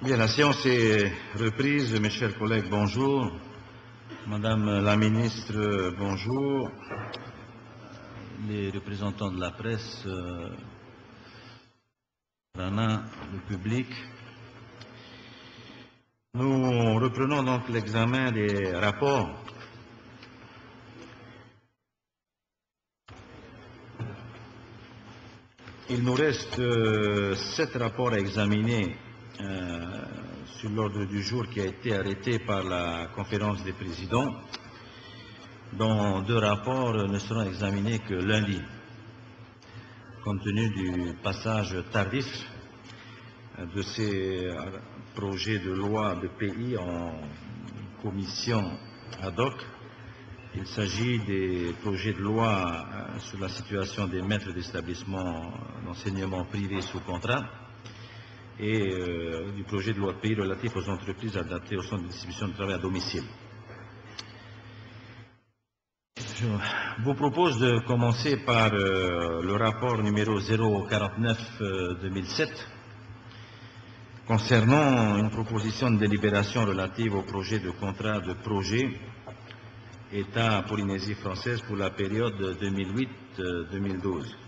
Bien, la séance est reprise. Mes chers collègues, bonjour. Madame la ministre, bonjour. Les représentants de la presse, euh, le public. Nous reprenons donc l'examen des rapports Il nous reste euh, sept rapports à examiner euh, sur l'ordre du jour qui a été arrêté par la conférence des présidents, dont deux rapports ne seront examinés que lundi, compte tenu du passage tardif de ces projets de loi de pays en commission ad hoc il s'agit des projets de loi euh, sur la situation des maîtres d'établissements d'enseignement privé sous contrat et euh, du projet de loi de pays relatif aux entreprises adaptées au centre de distribution de travail à domicile. Je vous propose de commencer par euh, le rapport numéro 049-2007 concernant une proposition de délibération relative au projet de contrat de projet État Polynésie française pour la période 2008-2012.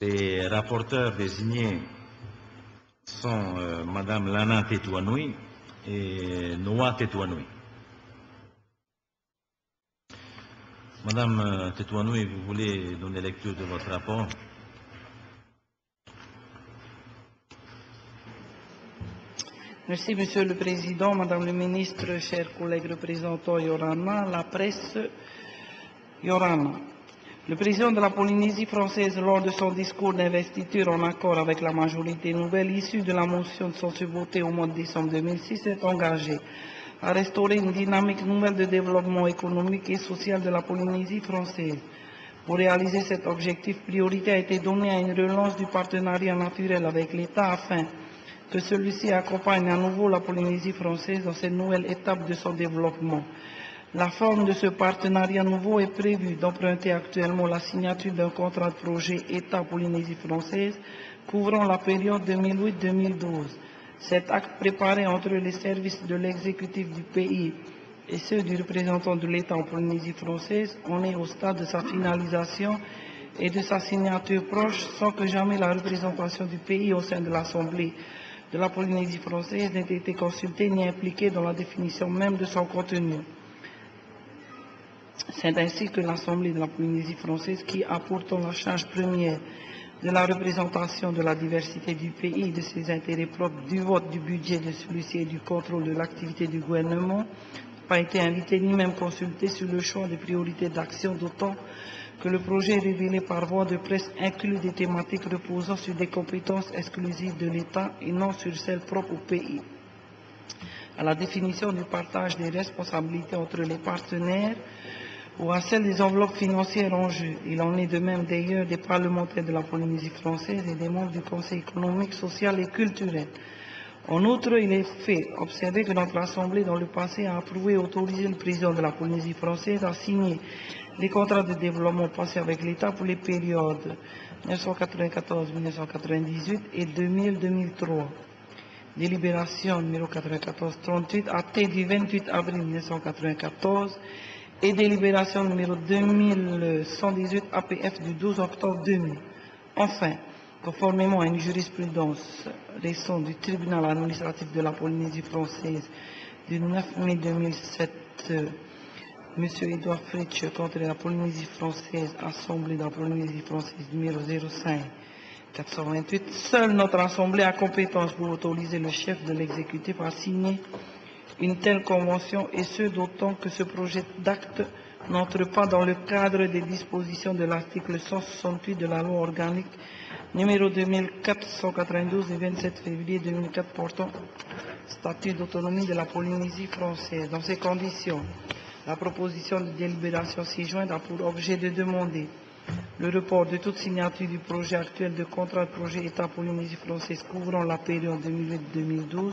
Les rapporteurs désignés sont euh, Madame Lana Tetouanoui et Noah Tetouanoui. Madame euh, Tetouanoui, vous voulez donner lecture de votre rapport? Merci, Monsieur le Président, Madame le Ministre, chers collègues représentants Yorana, la presse Yorana. Le président de la Polynésie française, lors de son discours d'investiture en accord avec la majorité nouvelle issue de la motion de censure votée au mois de décembre 2006, s'est engagé à restaurer une dynamique nouvelle de développement économique et social de la Polynésie française. Pour réaliser cet objectif, priorité a été donnée à une relance du partenariat naturel avec l'État afin que celui-ci accompagne à nouveau la Polynésie française dans cette nouvelle étape de son développement. La forme de ce partenariat nouveau est prévue d'emprunter actuellement la signature d'un contrat de projet État-Polynésie française couvrant la période 2008-2012. Cet acte préparé entre les services de l'exécutif du pays et ceux du représentant de l'État en Polynésie française en est au stade de sa finalisation et de sa signature proche sans que jamais la représentation du pays au sein de l'Assemblée de la Polynésie française n'ait été consultée ni impliquée dans la définition même de son contenu. C'est ainsi que l'Assemblée de la Polynésie française, qui a pourtant la charge première de la représentation de la diversité du pays, de ses intérêts propres, du vote du budget de celui-ci et du contrôle de l'activité du gouvernement, n'a pas été invitée ni même consultée sur le choix des priorités d'action, d'autant que le projet révélé par voie de presse inclut des thématiques reposant sur des compétences exclusives de l'État et non sur celles propres au pays. À la définition du partage des responsabilités entre les partenaires ou à celle des enveloppes financières en jeu. Il en est de même d'ailleurs des parlementaires de la Polynésie française et des membres du Conseil économique, social et culturel. En outre, il est fait observer que notre Assemblée, dans le passé, a approuvé et autorisé le président de la Polynésie française à signer les contrats de développement passés avec l'État pour les périodes 1994-1998 et 2000-2003. Délibération numéro 94-38 actée du 28 avril 1994 et délibération numéro 2118 APF du 12 octobre 2000. Enfin, conformément à une jurisprudence récente du tribunal administratif de la Polynésie française du 9 mai 2007, M. Edouard Fritsch contre la Polynésie française, Assemblée de la Polynésie française numéro 05 428, seule notre Assemblée a compétence pour autoriser le chef de l'exécutif à signer une telle convention et ce d'autant que ce projet d'acte n'entre pas dans le cadre des dispositions de l'article 168 de la loi organique numéro 2492 du 27 février 2004 portant statut d'autonomie de la Polynésie française. Dans ces conditions, la proposition de délibération ci-jointe a pour objet de demander le report de toute signature du projet actuel de contrat de projet État Polynésie française couvrant la période 2008-2012,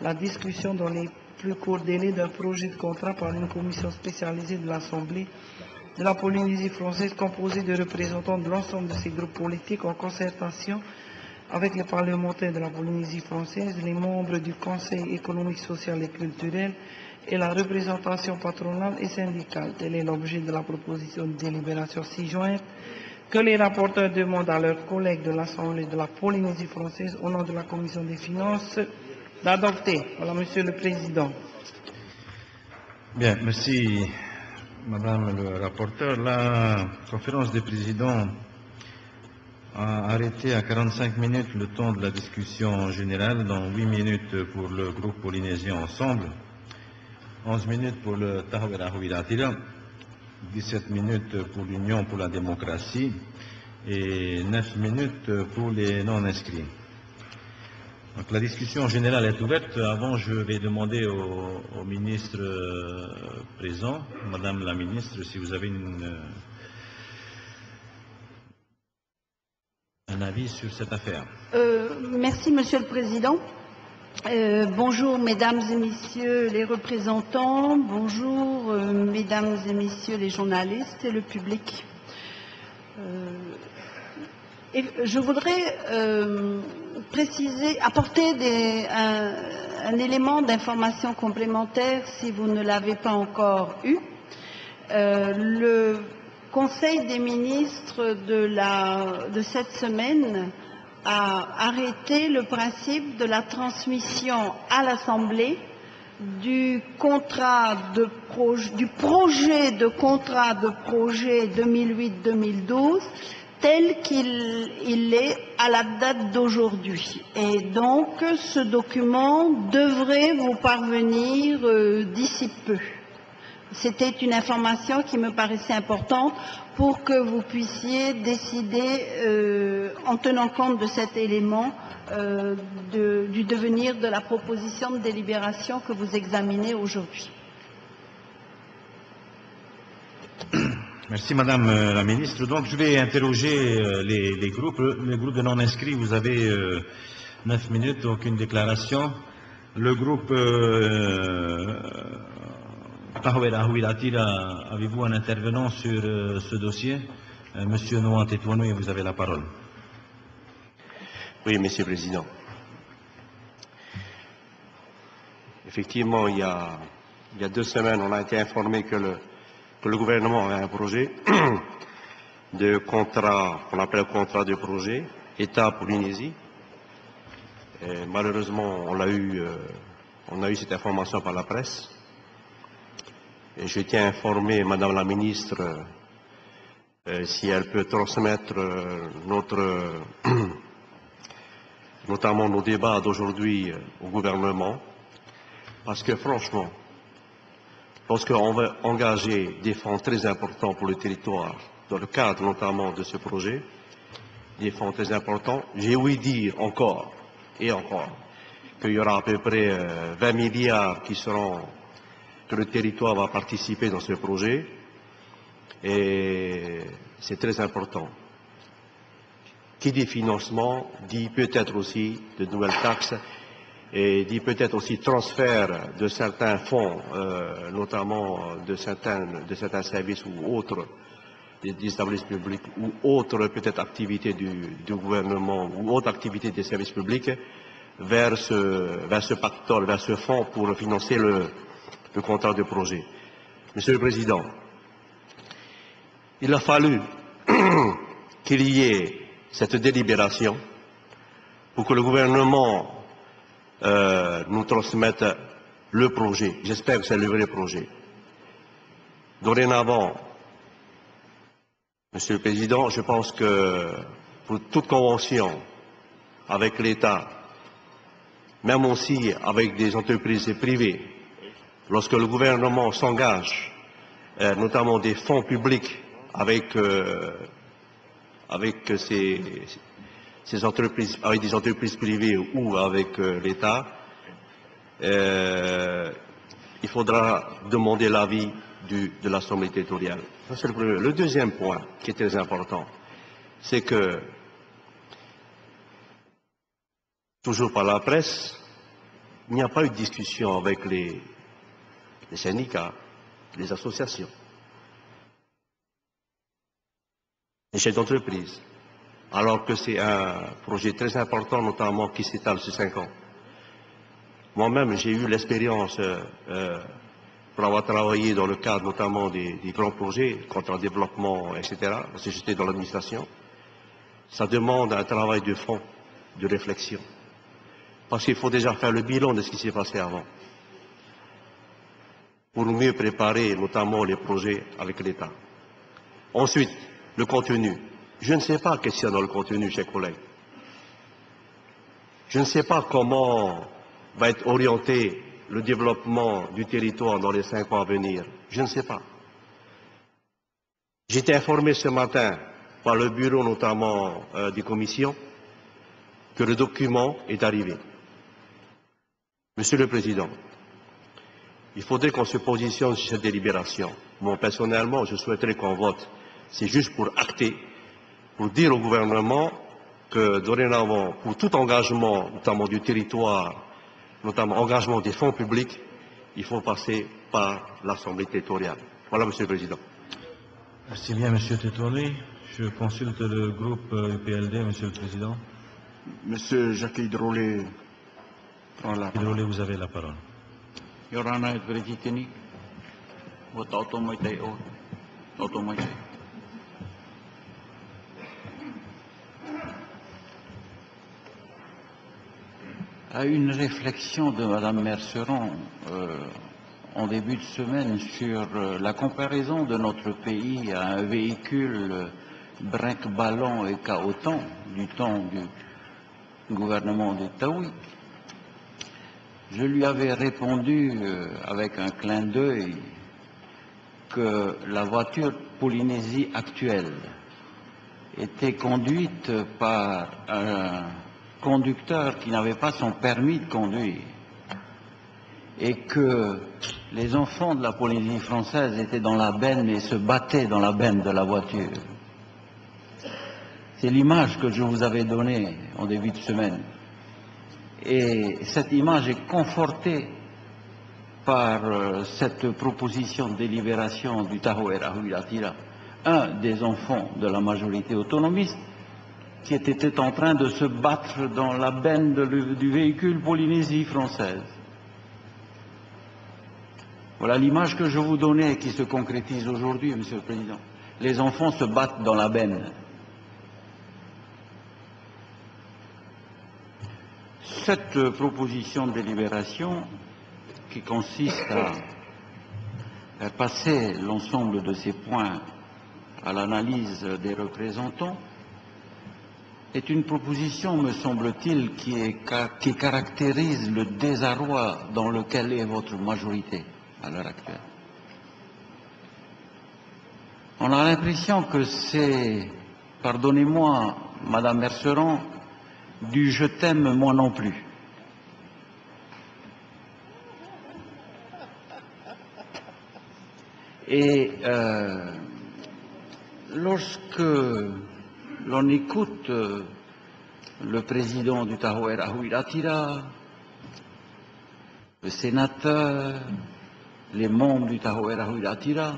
la discussion dans les plus délais d'un projet de contrat par une commission spécialisée de l'Assemblée de la Polynésie française composée de représentants de l'ensemble de ces groupes politiques en concertation avec les parlementaires de la Polynésie française, les membres du Conseil économique, social et culturel et la représentation patronale et syndicale. Tel est l'objet de la proposition de délibération si jointe que les rapporteurs demandent à leurs collègues de l'Assemblée de la Polynésie française au nom de la Commission des finances d'adopter. Voilà, Monsieur le Président. Bien, merci Madame le rapporteur. La conférence des présidents a arrêté à 45 minutes le temps de la discussion générale, dont 8 minutes pour le groupe polynésien ensemble, 11 minutes pour le Tahawera Huiratira, 17 minutes pour l'Union pour la démocratie et 9 minutes pour les non-inscrits. Donc la discussion générale est ouverte. Avant, je vais demander au, ministre euh, présent, Madame la ministre, si vous avez euh, un avis sur cette affaire. Euh, merci, Monsieur le Président. Bonjour, Mesdames et Messieurs les représentants. Bonjour, Mesdames et Messieurs les journalistes et le public. Je voudrais préciser, apporter des- un, élément d'information complémentaire si vous ne l'avez pas encore eu. Euh, le Conseil des ministres de, cette semaine a arrêté le principe de la transmission à l'Assemblée du contrat du projet de contrat de projet 2008-2012 tel qu'il il est à la date d'aujourd'hui. Et donc, ce document devrait vous parvenir euh, d'ici peu. C'était une information qui me paraissait importante pour que vous puissiez décider, euh, en tenant compte de cet élément, euh, du devenir de la proposition de délibération que vous examinez aujourd'hui. Merci Madame euh, la ministre. Donc je vais interroger euh, les, groupes. Le, groupe de non-inscrits, vous avez euh, 9 minutes, aucune déclaration. Le groupe euh, Tahawera Huilatira, avez-vous un intervenant sur euh, ce dossier? Euh, Monsieur Noah Tetouanou, vous avez la parole. Oui, Monsieur le Président. Effectivement, il y a deux semaines, on a été informé que le, le gouvernement avait un projet de contrat, qu'on appelle contrat de projet, État Polynésie. Et malheureusement, euh, on a eu cette information par la presse. Et je tiens à informer Madame la ministre euh, si elle peut transmettre euh, notre euh, notamment nos débats d'aujourd'hui euh, au gouvernement, parce que franchement, lorsqu'on veut engager des fonds très importants pour le territoire, dans le cadre notamment de ce projet, des fonds très importants, j'ai ouï dire encore et encore qu'il y aura à peu près euh, 20 milliards qui seront, que le territoire va participer dans ce projet, et c'est très important. Qui dit financement dit peut-être aussi de nouvelles taxes et dit peut-être aussi transfert de certains fonds, euh, notamment de certains, de certains services ou autres des, établissements publics ou autres peut-être activités du, du gouvernement ou autres activités des services publics vers ce, vers ce pactole, vers ce fonds pour financer le, le contrat de projet. Monsieur le Président, il a fallu qu'il y ait cette délibération pour que le gouvernement euh, nous transmette le projet. J'espère que c'est le vrai projet. Dorénavant, Monsieur le Président, je pense que pour toute convention avec l'État, même aussi avec des entreprises privées, lorsque le gouvernement s'engage, euh, notamment des fonds publics avec, euh, avec ces, ces entreprises, avec des entreprises privées ou avec euh, l'État, euh, il faudra demander l'avis de l'Assemblée territoriale. Le deuxième point qui est très important, c'est que, toujours par la presse, il n'y a pas eu de discussion avec les syndicats, les associations, les chefs d'entreprise, alors que c'est un projet très important, notamment qui s'étale sur cinq ans. Moi-même, j'ai eu l'expérience, euh, euh, pour avoir travaillé dans le cadre notamment des, grands projets, contrat développement, etc., parce que j'étais dans l'administration. Ça demande un travail de fond, de réflexion. Parce qu'il faut déjà faire le bilan de ce qui s'est passé avant. Pour mieux préparer notamment les projets avec l'État. Ensuite, le contenu. Je ne sais pas qu'est-ce qu'il y a dans le contenu, chers collègues. Je ne sais pas comment va être orienté le développement du territoire dans les cinq ans à venir. Je ne sais pas. J'ai été informé ce matin par le bureau notamment euh, des commissions que le document est arrivé. Monsieur le Président, il faudrait qu'on se positionne sur cette délibération. Moi, personnellement, je souhaiterais qu'on vote. C'est juste pour acter pour dire au gouvernement que dorénavant, pour tout engagement, notamment du territoire, notamment engagement des fonds publics, il faut passer par l'Assemblée territoriale. Voilà, Monsieur le Président. Merci bien, Monsieur Tétouani. Je consulte le groupe UPLD, euh, Monsieur le Président. Monsieur Jacques Hidrolé prend la parole. vous avez la parole. Yorana, à une réflexion de Mme Merceron euh, en début de semaine sur euh, la comparaison de notre pays à un véhicule euh, brinque-ballon et cahotant du temps du gouvernement de Taoui. Je lui avais répondu avec un clin d'œil que la voiture Polynésie actuelle était conduite par un conducteur qui n'avait pas son permis de conduire et que les enfants de la Polynésie française étaient dans la benne et se battaient dans la benne de la voiture. C'est l'image que je vous avais donnée en début de semaine. Et cette image est confortée par euh, cette proposition de délibération du Tahoe Huilatira, un des enfants de la majorité autonomiste, qui était en train de se battre dans la benne du véhicule Polynésie française. Voilà l'image que je vous donnais qui se concrétise aujourd'hui, Monsieur le Président. Les enfants se battent dans la benne. Cette proposition de délibération qui consiste à passer l'ensemble de ces points à l'analyse des représentants est une proposition, me semble-t-il, qui, caractérise le désarroi dans lequel est votre majorité à l'heure actuelle. On a l'impression que c'est, pardonnez-moi, Madame Merceron, du je t'aime moi non plus. Et euh, lorsque l'on écoute euh, le président du Tahoe Huiratira, le sénateur, les membres du Tahoe Huiratira,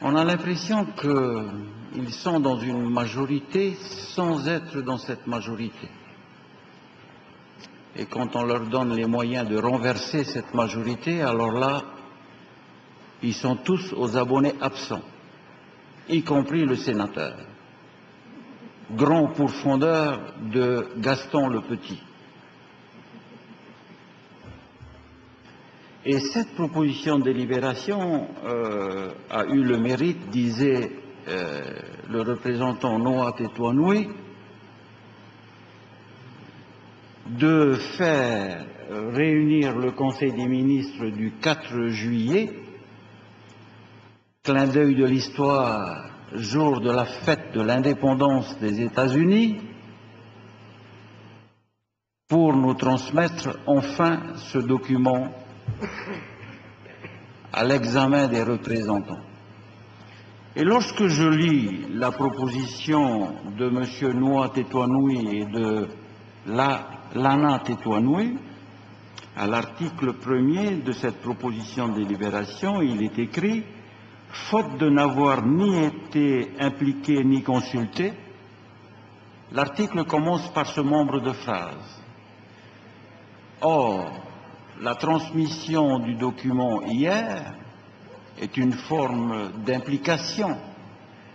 on a l'impression qu'ils sont dans une majorité sans être dans cette majorité. Et quand on leur donne les moyens de renverser cette majorité, alors là, ils sont tous aux abonnés absents y compris le sénateur, grand pourfondeur de Gaston le Petit. Et cette proposition de délibération euh, a eu le mérite, disait euh, le représentant Noah Tetouanoui, de faire réunir le Conseil des ministres du 4 juillet clin d'œil de l'histoire, jour de la fête de l'indépendance des États-Unis, pour nous transmettre enfin ce document à l'examen des représentants. Et lorsque je lis la proposition de M. Noa Tetouanoui et de Lana Tetouanoui, à l'article premier de cette proposition de délibération, il est écrit faute de n'avoir ni été impliqué ni consulté, l'article commence par ce membre de phrase. Or, la transmission du document hier est une forme d'implication,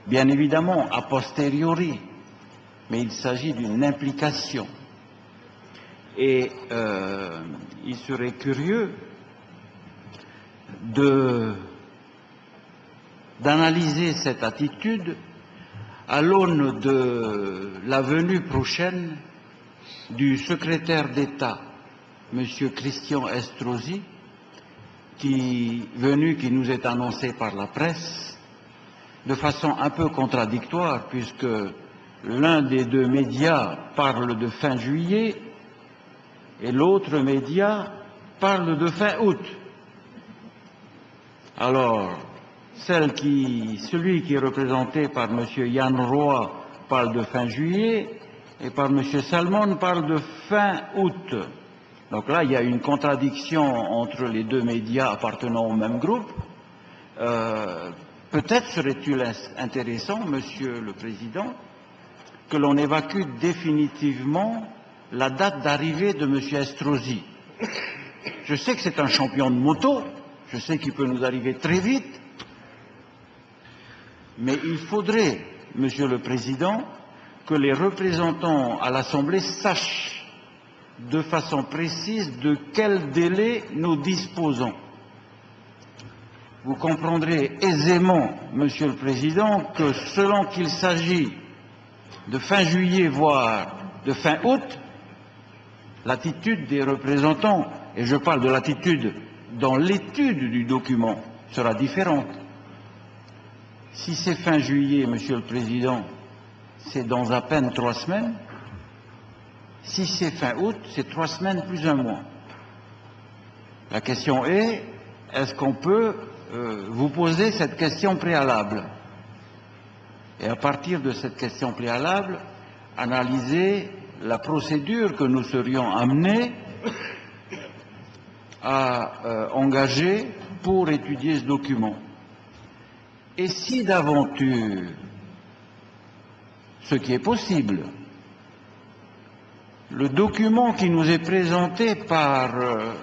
bien évidemment a posteriori, mais il s'agit d'une implication. Et euh, il serait curieux d'analyser cette attitude à l'aune de la venue prochaine du secrétaire d'État, M. Christian Estrosi, qui, qui nous est annoncé par la presse, de façon un peu contradictoire, puisque l'un des deux médias parle de fin juillet et l'autre média parle de fin août. Alors, celui qui est représenté par M. Yann Roy parle de fin juillet et par M. Salmon parle de fin août. Donc là, il y a une contradiction entre les deux médias appartenant au même groupe. Euh, peut-être serait-il intéressant, Monsieur le Président, que l'on évacue définitivement la date d'arrivée de M. Estrosi. Je sais que c'est un champion de moto, je sais qu'il peut nous arriver très vite, mais il faudrait, Monsieur le Président, que les représentants à l'Assemblée sachent de façon précise de quel délai nous disposons. Vous comprendrez aisément, Monsieur le Président, que selon qu'il s'agit de fin juillet, voire de fin août, l'attitude des représentants, et je parle de l'attitude dans l'étude du document sera différente. Si c'est fin juillet, Monsieur le Président, c'est dans à peine trois semaines. Si c'est fin août, c'est trois semaines plus un mois. La question est, est-ce qu'on peut euh, vous poser cette question préalable Et à partir de cette question préalable, analyser la procédure que nous serions amenés à euh, engager pour étudier ce document. Et si d'aventure, ce qui est possible, le document qui nous est présenté par euh,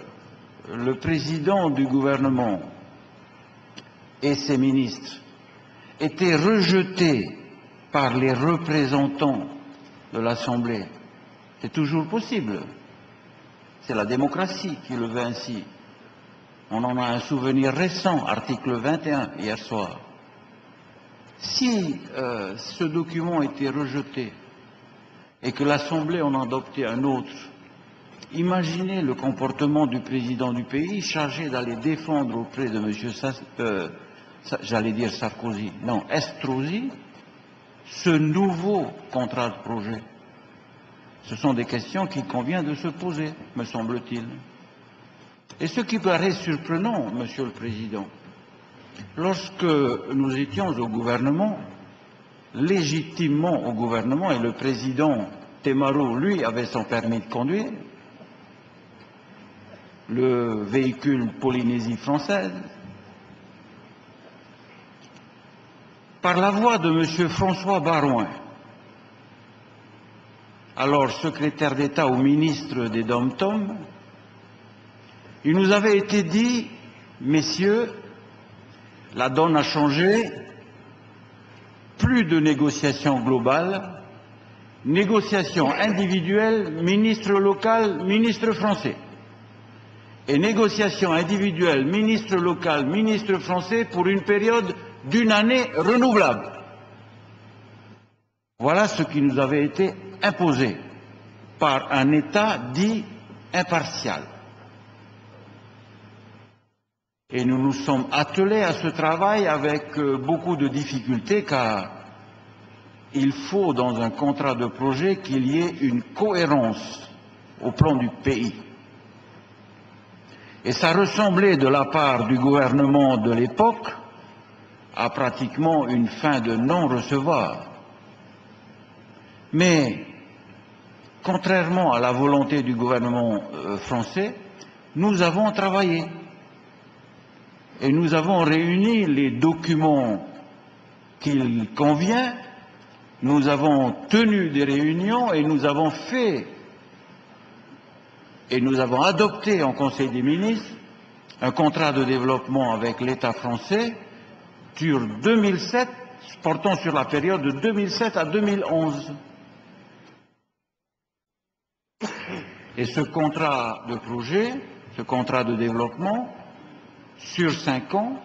le président du gouvernement et ses ministres était rejeté par les représentants de l'Assemblée, c'est toujours possible. C'est la démocratie qui le veut ainsi. On en a un souvenir récent, article 21, hier soir. Si euh, ce document était rejeté et que l'Assemblée en adoptait un autre, imaginez le comportement du président du pays chargé d'aller défendre auprès de M. Euh, j'allais dire Sarkozy, non, Estrosi, ce nouveau contrat de projet. Ce sont des questions qu'il convient de se poser, me semble-t-il. Et ce qui paraît surprenant, Monsieur le Président, lorsque nous étions au gouvernement, légitimement au gouvernement, et le président Temaro, lui, avait son permis de conduire, le véhicule Polynésie française, par la voix de M. François Barouin, alors secrétaire d'État au ministre des Dom-Tom, il nous avait été dit, messieurs, la donne a changé, plus de négociations globales, négociations individuelles, ministre local, ministre français. Et négociations individuelles, ministre local, ministre français pour une période d'une année renouvelable. Voilà ce qui nous avait été imposé par un État dit impartial. Et nous nous sommes attelés à ce travail avec euh, beaucoup de difficultés car il faut dans un contrat de projet qu'il y ait une cohérence au plan du pays. Et ça ressemblait de la part du gouvernement de l'époque à pratiquement une fin de non-recevoir. Mais, contrairement à la volonté du gouvernement euh, français, nous avons travaillé. Et nous avons réuni les documents qu'il convient, nous avons tenu des réunions et nous avons fait et nous avons adopté en Conseil des ministres un contrat de développement avec l'État français sur 2007, portant sur la période de 2007 à 2011. Et ce contrat de projet, ce contrat de développement, sur cinq ans,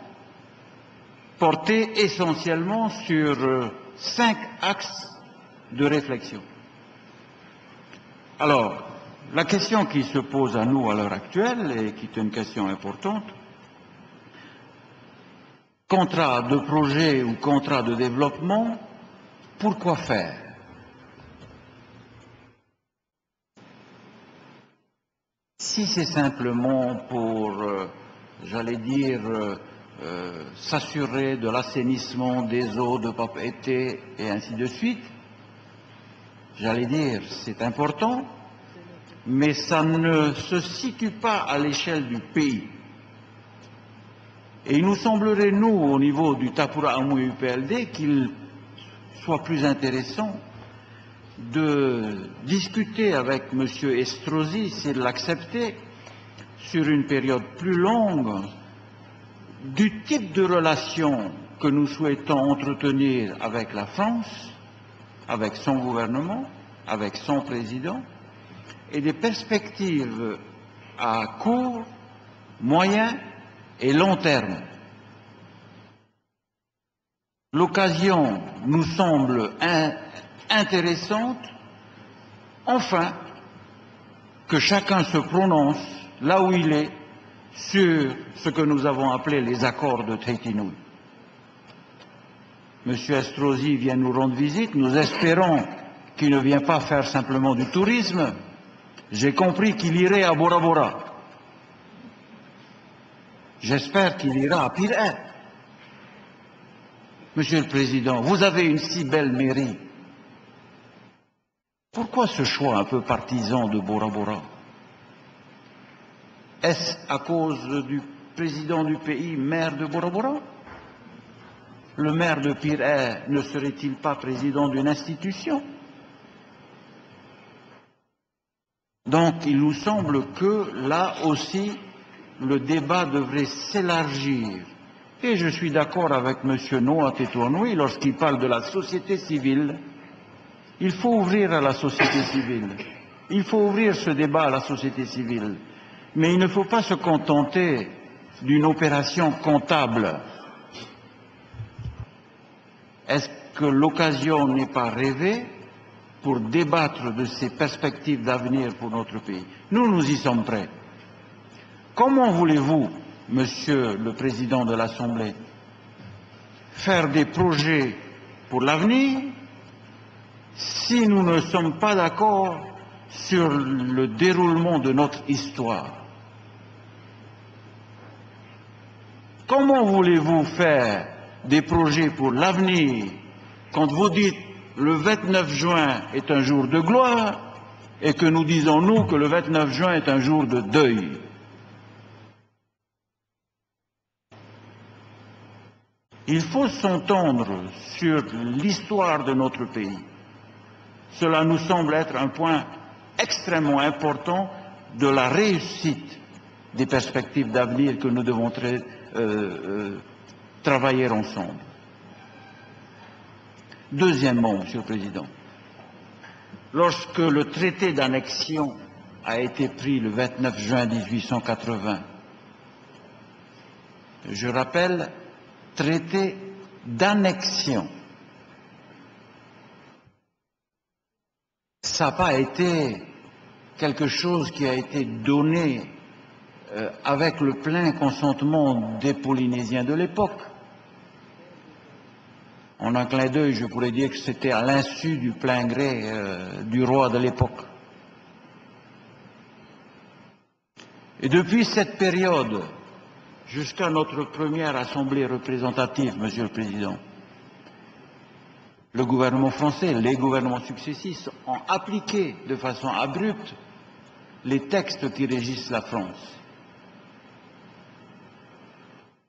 portait essentiellement sur euh, cinq axes de réflexion. Alors, la question qui se pose à nous à l'heure actuelle, et qui est une question importante, contrat de projet ou contrat de développement, pourquoi faire? Si c'est simplement pour, euh, j'allais dire, euh, euh, s'assurer de l'assainissement des eaux de propriété et ainsi de suite, j'allais dire, c'est important, mais ça ne se situe pas à l'échelle du pays. Et il nous semblerait, nous, au niveau du Tapura Amou UPLD, qu'il soit plus intéressant de discuter avec M. Estrosi, s'il l'acceptait, sur une période plus longue, du type de relation que nous souhaitons entretenir avec la France, avec son gouvernement, avec son président, et des perspectives à court, moyen et long terme. L'occasion nous semble intéressante, enfin, que chacun se prononce là où il est sur ce que nous avons appelé les accords de Trétinouille. Monsieur Estrosi vient nous rendre visite, nous espérons qu'il ne vient pas faire simplement du tourisme. J'ai compris qu'il irait à Bora Bora. J'espère qu'il ira à Pire. Monsieur le Président, vous avez une si belle mairie. Pourquoi ce choix un peu partisan de Bora Bora? Est-ce à cause du président du pays, maire de Bora Bora? Le maire de Pire ne serait-il pas président d'une institution? Donc il nous semble que là aussi, le débat devrait s'élargir. Et je suis d'accord avec M. Noah Tétouanoui lorsqu'il parle de la société civile. Il faut ouvrir à la société civile. Il faut ouvrir ce débat à la société civile. Mais il ne faut pas se contenter d'une opération comptable. Est-ce que l'occasion n'est pas rêvée pour débattre de ces perspectives d'avenir pour notre pays? Nous, nous y sommes prêts. Comment voulez-vous, Monsieur le Président de l'Assemblée, faire des projets pour l'avenir si nous ne sommes pas d'accord sur le déroulement de notre histoire? Comment voulez-vous faire des projets pour l'avenir quand vous dites le 29 juin est un jour de gloire et que nous disons nous que le 29 juin est un jour de deuil? Il faut s'entendre sur l'histoire de notre pays. Cela nous semble être un point extrêmement important de la réussite des perspectives d'avenir que nous devons euh, euh, travailler ensemble. Deuxièmement, Monsieur le Président, lorsque le traité d'annexion a été pris le 29 juin 1880, je rappelle traité d'annexion. Ça n'a pas été quelque chose qui a été donné euh, avec le plein consentement des Polynésiens de l'époque. En un clin d'œil, je pourrais dire que c'était à l'insu du plein gré euh, du roi de l'époque. Et depuis cette période, jusqu'à notre première assemblée représentative, Monsieur le Président, le gouvernement français, les gouvernements successifs ont appliqué de façon abrupte les textes qui régissent la France.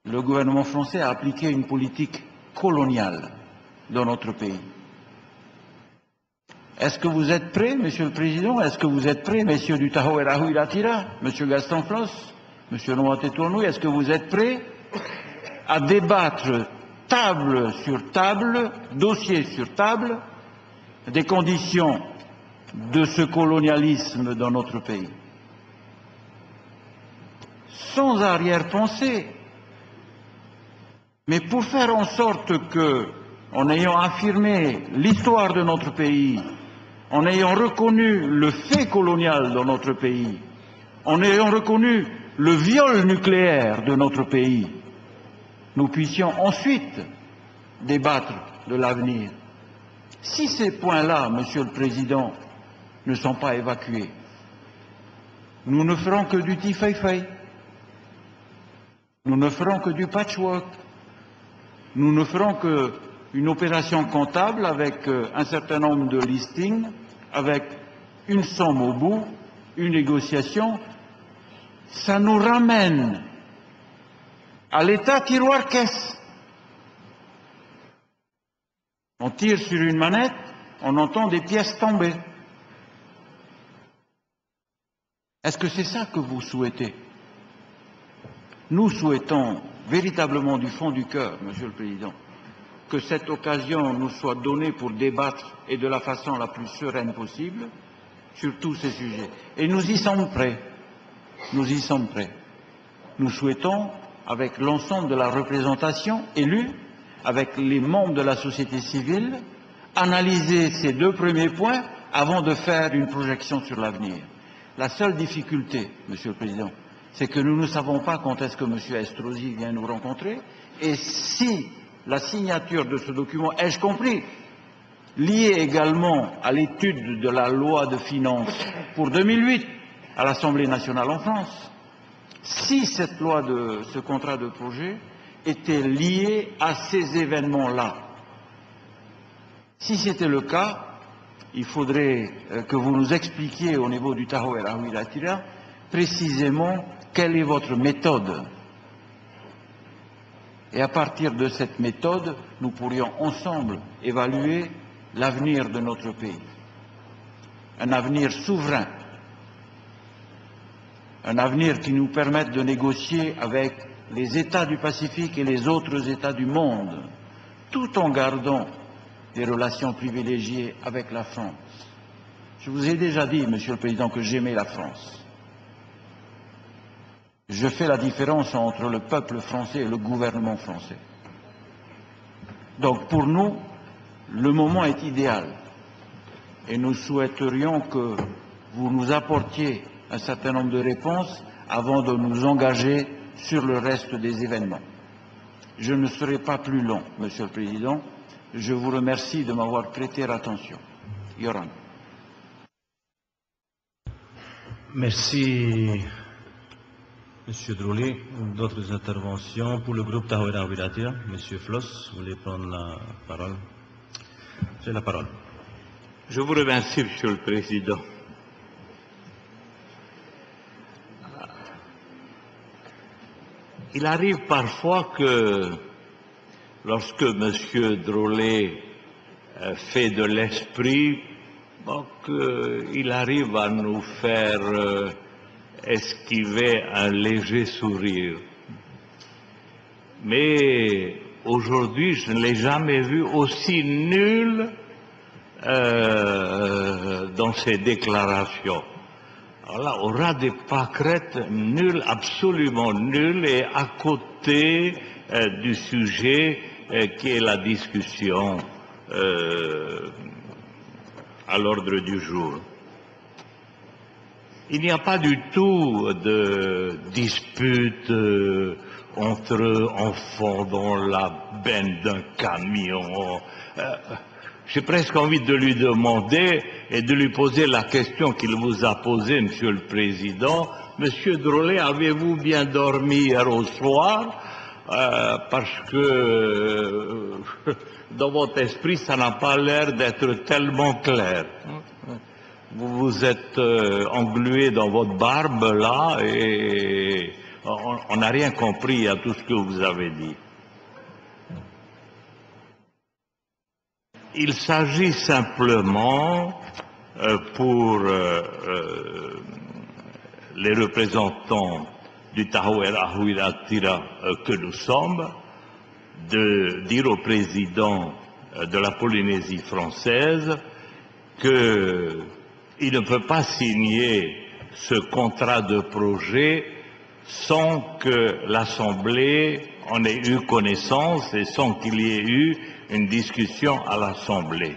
Le gouvernement français a appliqué une politique coloniale dans notre pays. Est-ce que vous êtes prêts, Monsieur le Président? Est-ce que vous êtes prêts, messieurs du Tahoe Latira, Monsieur Gaston Floss, Monsieur Noate Tournou Est-ce que vous êtes prêts à débattre table sur table, dossier sur table, des conditions de ce colonialisme dans notre pays? Sans arrière-pensée, mais pour faire en sorte que, en ayant affirmé l'histoire de notre pays, en ayant reconnu le fait colonial dans notre pays, en ayant reconnu le viol nucléaire de notre pays, nous puissions ensuite débattre de l'avenir. Si ces points-là, Monsieur le Président, ne sont pas évacués, nous ne ferons que du tifei Nous ne ferons que du patchwork. Nous ne ferons qu'une opération comptable avec euh, un certain nombre de listings, avec une somme au bout, une négociation. Ça nous ramène à l'état tiroir-caisse. On tire sur une manette, on entend des pièces tomber. Est-ce que c'est ça que vous souhaitez? Nous souhaitons véritablement du fond du cœur, Monsieur le Président, que cette occasion nous soit donnée pour débattre et de la façon la plus sereine possible sur tous ces sujets. Et nous y sommes prêts. Nous y sommes prêts. Nous souhaitons, avec l'ensemble de la représentation élue, avec les membres de la société civile, analyser ces deux premiers points avant de faire une projection sur l'avenir. La seule difficulté, Monsieur le Président, c'est que nous ne savons pas quand est-ce que M. Estrosi vient nous rencontrer et si la signature de ce document, ai-je compris, liée également à l'étude de la loi de finances pour 2008 à l'Assemblée nationale en France, si cette loi de ce contrat de projet était lié à ces événements-là. Si c'était le cas, il faudrait euh, que vous nous expliquiez au niveau du Tahoe Latira précisément quelle est votre méthode? Et à partir de cette méthode, nous pourrions ensemble évaluer l'avenir de notre pays. Un avenir souverain, un avenir qui nous permette de négocier avec les États du Pacifique et les autres États du monde, tout en gardant des relations privilégiées avec la France. Je vous ai déjà dit, Monsieur le Président, que j'aimais la France. Je fais la différence entre le peuple français et le gouvernement français. Donc pour nous, le moment est idéal et nous souhaiterions que vous nous apportiez un certain nombre de réponses avant de nous engager sur le reste des événements. Je ne serai pas plus long, Monsieur le Président. Je vous remercie de m'avoir prêté attention. Yoran. Merci, Monsieur Droulet. D'autres interventions pour le groupe Tahouira Wiratia. Monsieur Floss, vous voulez prendre la parole? J'ai la parole. Je vous remercie, Monsieur le Président. Il arrive parfois que lorsque M. Drolet euh, fait de l'esprit, il arrive à nous faire esquiver un léger sourire. Mais aujourd'hui, je ne l'ai jamais vu aussi nul euh, dans ses déclarations. Alors là, aura des pâquerettes nul, absolument nul, et à côté euh, du sujet euh, qui est la discussion à l'ordre du jour. Il n'y a pas du tout de dispute entre enfants dans la benne d'un camion. J'ai presque envie de lui demander et de lui poser la question qu'il vous a posée, Monsieur le Président. Monsieur Drolet, avez-vous bien dormi hier au soir? Euh, Parce que euh, dans votre esprit, ça n'a pas l'air d'être tellement clair. Vous vous êtes euh, englué dans votre barbe là et on n'a rien compris à tout ce que vous avez dit. Il s'agit simplement euh, pour euh, euh, les représentants du Tahoer Ahuiratira que nous sommes de dire au président de la Polynésie française qu'il ne peut pas signer ce contrat de projet sans que l'Assemblée en ait eu connaissance et sans qu'il y ait eu une discussion à l'Assemblée.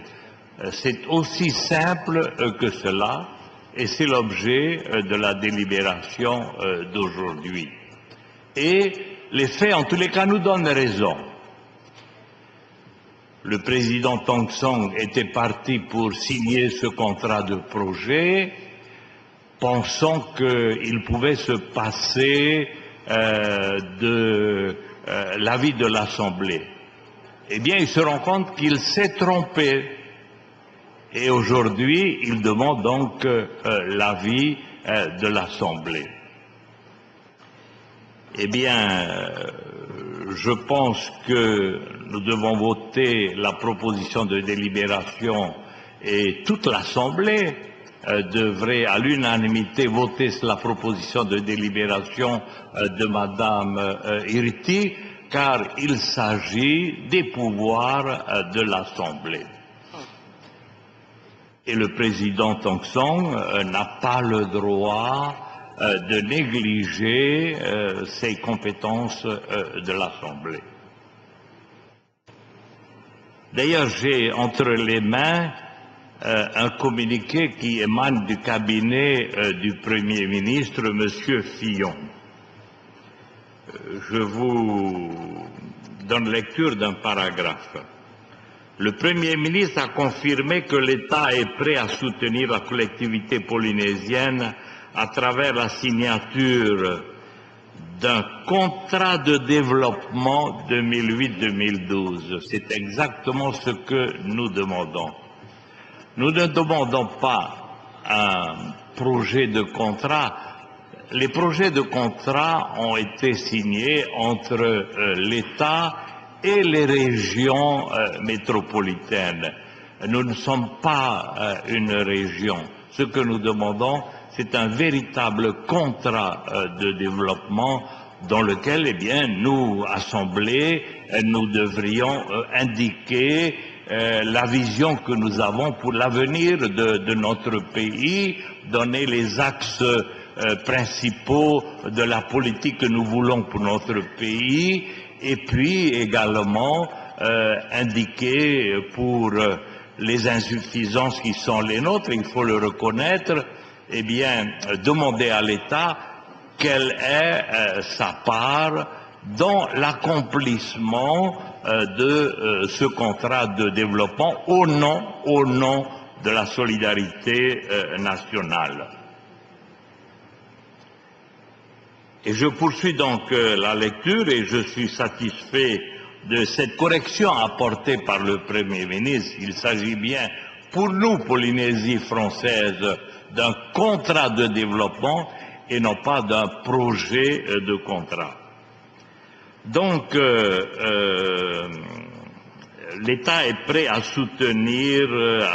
Euh, c'est aussi simple euh, que cela et c'est l'objet euh, de la délibération d'aujourd'hui. Et les faits, en tous les cas, nous donnent raison. Le président Tong Song était parti pour signer ce contrat de projet, pensant qu'il pouvait se passer de l'avis de l'Assemblée eh bien, il se rend compte qu'il s'est trompé. Et aujourd'hui, il demande donc euh, l'avis euh, de l'Assemblée. Eh bien, euh, je pense que nous devons voter la proposition de délibération et toute l'Assemblée devrait à l'unanimité voter la proposition de délibération de Madame Iriti car il s'agit des pouvoirs euh, de l'Assemblée. Et le président Tong euh, n'a pas le droit euh, de négliger ses compétences de l'Assemblée. D'ailleurs, j'ai entre les mains un communiqué qui émane du cabinet du Premier ministre, M. Fillon je vous donne lecture d'un paragraphe. Le Premier ministre a confirmé que l'État est prêt à soutenir la collectivité polynésienne à travers la signature d'un contrat de développement 2008-2012. C'est exactement ce que nous demandons. Nous ne demandons pas un projet de contrat, les projets de contrat ont été signés entre euh, l'État et les régions euh, métropolitaines. Nous ne sommes pas euh, une région. Ce que nous demandons, c'est un véritable contrat de développement dans lequel, eh bien, nous, assemblés, nous devrions indiquer la vision que nous avons pour l'avenir de, notre pays, donner les axes euh, principaux de la politique que nous voulons pour notre pays et puis également euh, indiquer pour euh, les insuffisances qui sont les nôtres, il faut le reconnaître, eh bien, demander à l'État quelle est sa part dans l'accomplissement de ce contrat de développement au nom, au nom de la solidarité nationale. Et je poursuis donc euh, la lecture et je suis satisfait de cette correction apportée par le Premier ministre. Il s'agit bien pour nous, Polynésie française, d'un contrat de développement et non pas d'un projet euh, de contrat. Donc, euh, l'État est prêt à soutenir, euh,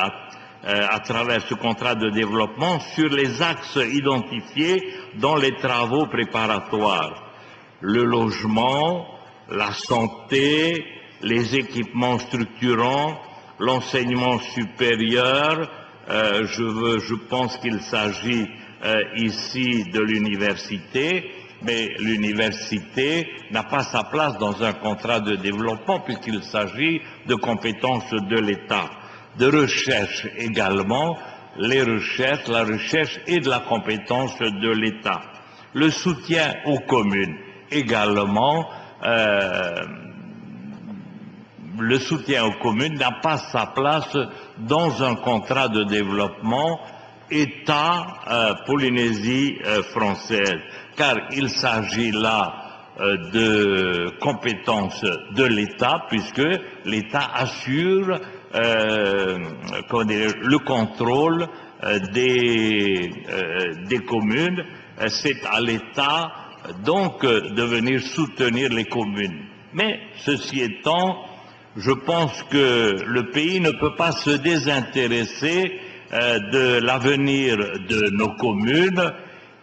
à travers ce contrat de développement sur les axes identifiés dans les travaux préparatoires. Le logement, la santé, les équipements structurants, l'enseignement supérieur, euh, je, je, pense qu'il s'agit euh, ici de l'université, mais l'université n'a pas sa place dans un contrat de développement puisqu'il s'agit de compétences de l'État de recherche également, les recherches, la recherche et de la compétence de l'État. Le soutien aux communes également, euh, le soutien aux communes n'a pas sa place dans un contrat de développement État euh, Polynésie euh, française, car il s'agit là de compétences de l'État, puisque l'État assure euh, le contrôle euh, des, euh, des communes. C'est à l'État donc de venir soutenir les communes. Mais ceci étant, je pense que le pays ne peut pas se désintéresser de l'avenir de nos communes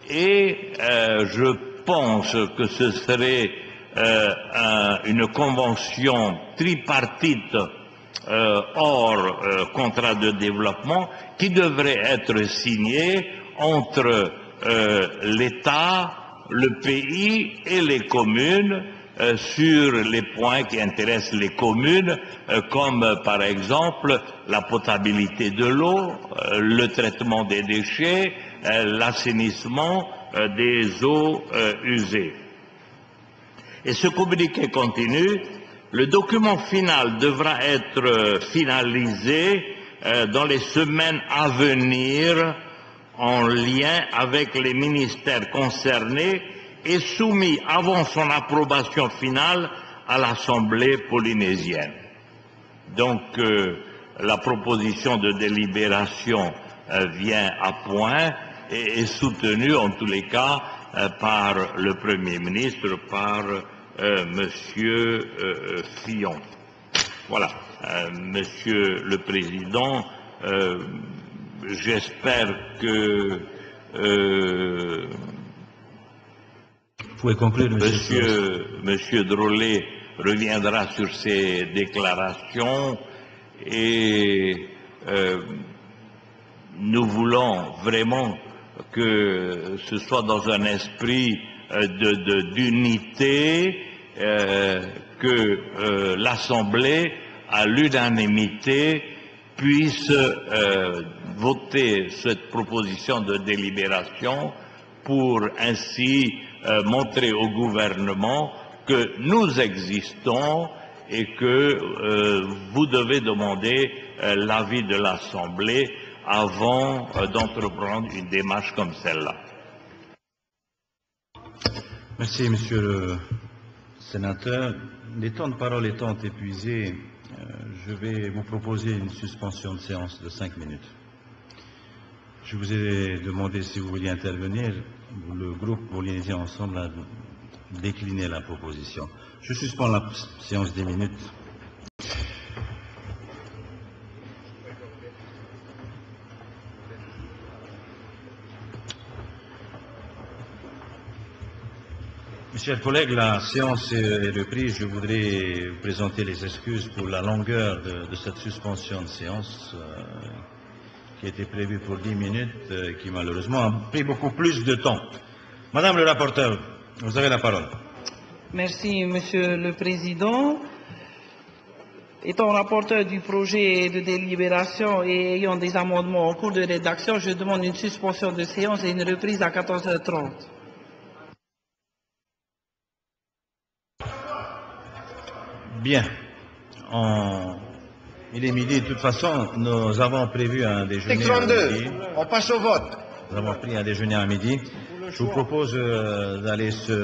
et je pense que ce serait une convention tripartite hors contrat de développement qui devrait être signée entre l'État, le pays et les communes sur les points qui intéressent les communes, comme par exemple la potabilité de l'eau, le traitement des déchets, l'assainissement des eaux usées. Et ce communiqué continue, le document final devra être finalisé dans les semaines à venir en lien avec les ministères concernés et soumis avant son approbation finale à l'Assemblée polynésienne. Donc la proposition de délibération vient à point et est soutenue en tous les cas par le Premier ministre, par Monsieur Fillon. Voilà, Monsieur le Président, j'espère que pouvez conclure, monsieur. Monsieur, Monsieur Drolet reviendra sur ses déclarations et euh, nous voulons vraiment que ce soit dans un esprit euh, de- de- d'unité euh, que euh, l'Assemblée, à l'unanimité, puisse euh, voter cette proposition de délibération pour ainsi euh, montrer au gouvernement que nous existons et que euh, vous devez demander euh, l'avis de l'Assemblée avant d'entreprendre une démarche comme celle-là. Merci, monsieur le sénateur. Les temps de parole étant épuisés, je vais vous proposer une suspension de séance de cinq minutes. Je vous ai demandé si vous vouliez intervenir. Le groupe Polynésien Ensemble a décliné la proposition. Je suspends la séance des minutes. Mes chers collègues, la séance est reprise. Je voudrais vous présenter les excuses pour la longueur de, cette suspension de séance euh, qui était prévue pour 10 minutes, euh, qui malheureusement a pris beaucoup plus de temps. Madame le rapporteur, vous avez la parole. Merci, Monsieur le Président. Étant rapporteur du projet de délibération et ayant des amendements en cours de rédaction, je demande une suspension de séance et une reprise à 14h30. Bien. En- Il est midi. De toute façon, nous avons prévu un déjeuner à 32, midi. on passe au vote. Nous avons pris un déjeuner à midi. Je vous propose euh, d'aller se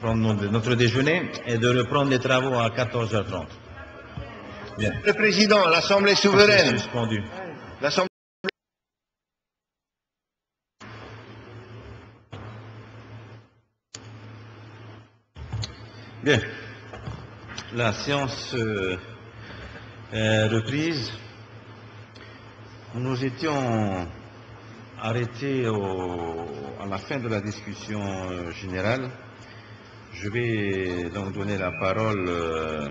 prendre notre- déjeuner et de reprendre les travaux à 14h30. Bien. Le président, l'Assemblée souveraine, suspendu. l'Assemblée Bien. La séance euh, est reprise. Nous étions arrêtés à la fin de la discussion euh, générale. Je vais donc donner la parole euh,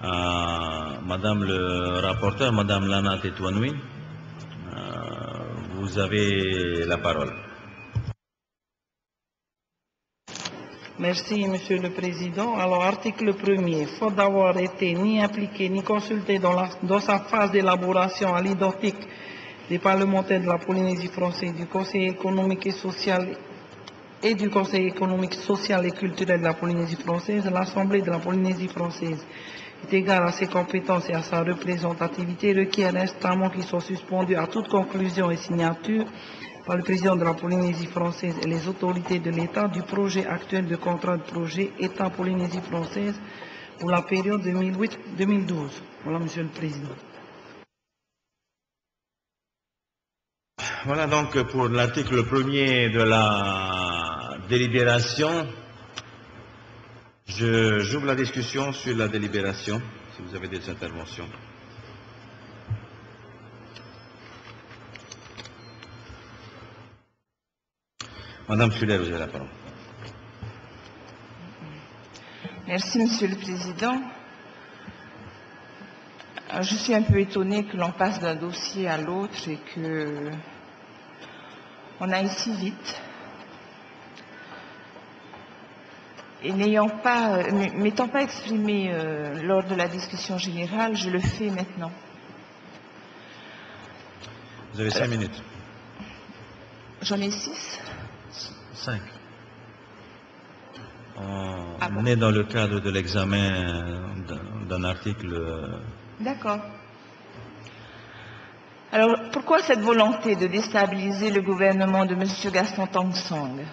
à Madame le rapporteur, Madame Lana Tetouanoui. Euh, vous avez la parole. Merci, Monsieur le Président. Alors, article 1er, faute d'avoir été ni impliqué ni consulté dans, sa phase d'élaboration à l'identique des parlementaires de la Polynésie française, du Conseil économique et social et du Conseil économique, social et culturel de la Polynésie française, l'Assemblée de la Polynésie française est égale à ses compétences et à sa représentativité, requiert instamment qu'ils soient suspendus à toute conclusion et signature par le président de la Polynésie française et les autorités de l'État du projet actuel de contrat de projet État Polynésie française pour la période 2008-2012. Voilà, Monsieur le Président. Voilà donc pour l'article premier de la délibération. J'ouvre la discussion sur la délibération, si vous avez des interventions. Madame Fuller, vous avez la parole. Merci, Monsieur le Président. Euh, Je suis un peu étonnée que l'on passe d'un dossier à l'autre et que on aille si vite. Et n'ayant pas, euh, m'étant pas exprimé euh, lors de la discussion générale, je le fais maintenant. Vous avez cinq minutes. J'en ai six. Cinq. On Ah bon est dans le cadre de l'examen d'un- article. euh, D'accord. Alors, pourquoi cette volonté de déstabiliser le gouvernement de M. Gaston Tangsong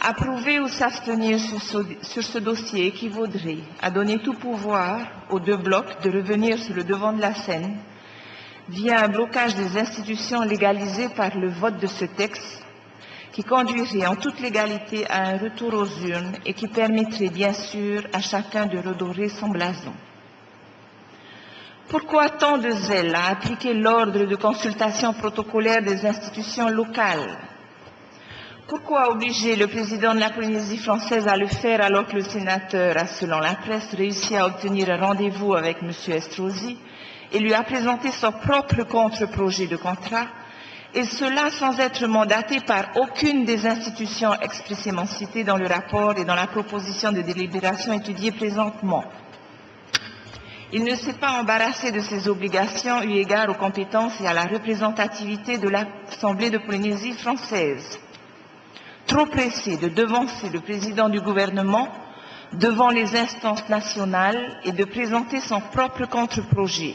Approuver ou s'abstenir sur sur ce dossier équivaudrait à donner tout pouvoir aux deux blocs de revenir sur le devant de la scène via un blocage des institutions légalisées par le vote de ce texte qui conduirait en toute légalité à un retour aux urnes et qui permettrait bien sûr à chacun de redorer son blason. Pourquoi tant de zèle à appliquer l'ordre de consultation protocolaire des institutions locales? Pourquoi obliger le président de la Polynésie française à le faire alors que le sénateur a, selon la presse, réussi à obtenir un rendez-vous avec M. Estrosi et lui a présenté son propre contre-projet de contrat, et cela sans être mandaté par aucune des institutions expressément citées dans le rapport et dans la proposition de délibération étudiée présentement il ne s'est pas embarrassé de ses obligations eu égard aux compétences et à la représentativité de l'Assemblée de Polynésie française. Trop pressé de devancer le président du gouvernement devant les instances nationales et de présenter son propre contre-projet.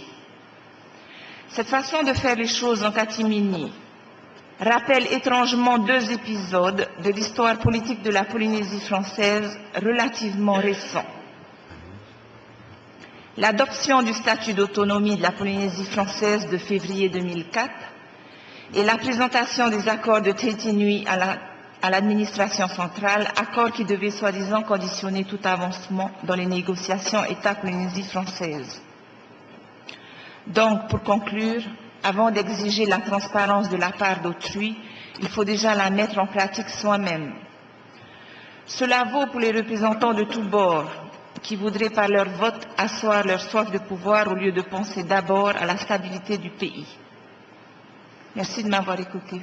Cette façon de faire les choses en catimini rappelle étrangement deux épisodes de l'histoire politique de la Polynésie française relativement récents l'adoption du statut d'autonomie de la Polynésie française de février 2004 et la présentation des accords de à la- à l'administration centrale, accords qui devaient soi-disant conditionner tout avancement dans les négociations État-Polynésie française. Donc, pour conclure, avant d'exiger la transparence de la part d'autrui, il faut déjà la mettre en pratique soi-même. Cela vaut pour les représentants de tous bords qui voudraient par leur vote asseoir leur soif de pouvoir au lieu de penser d'abord à la stabilité du pays. Merci de m'avoir écouté.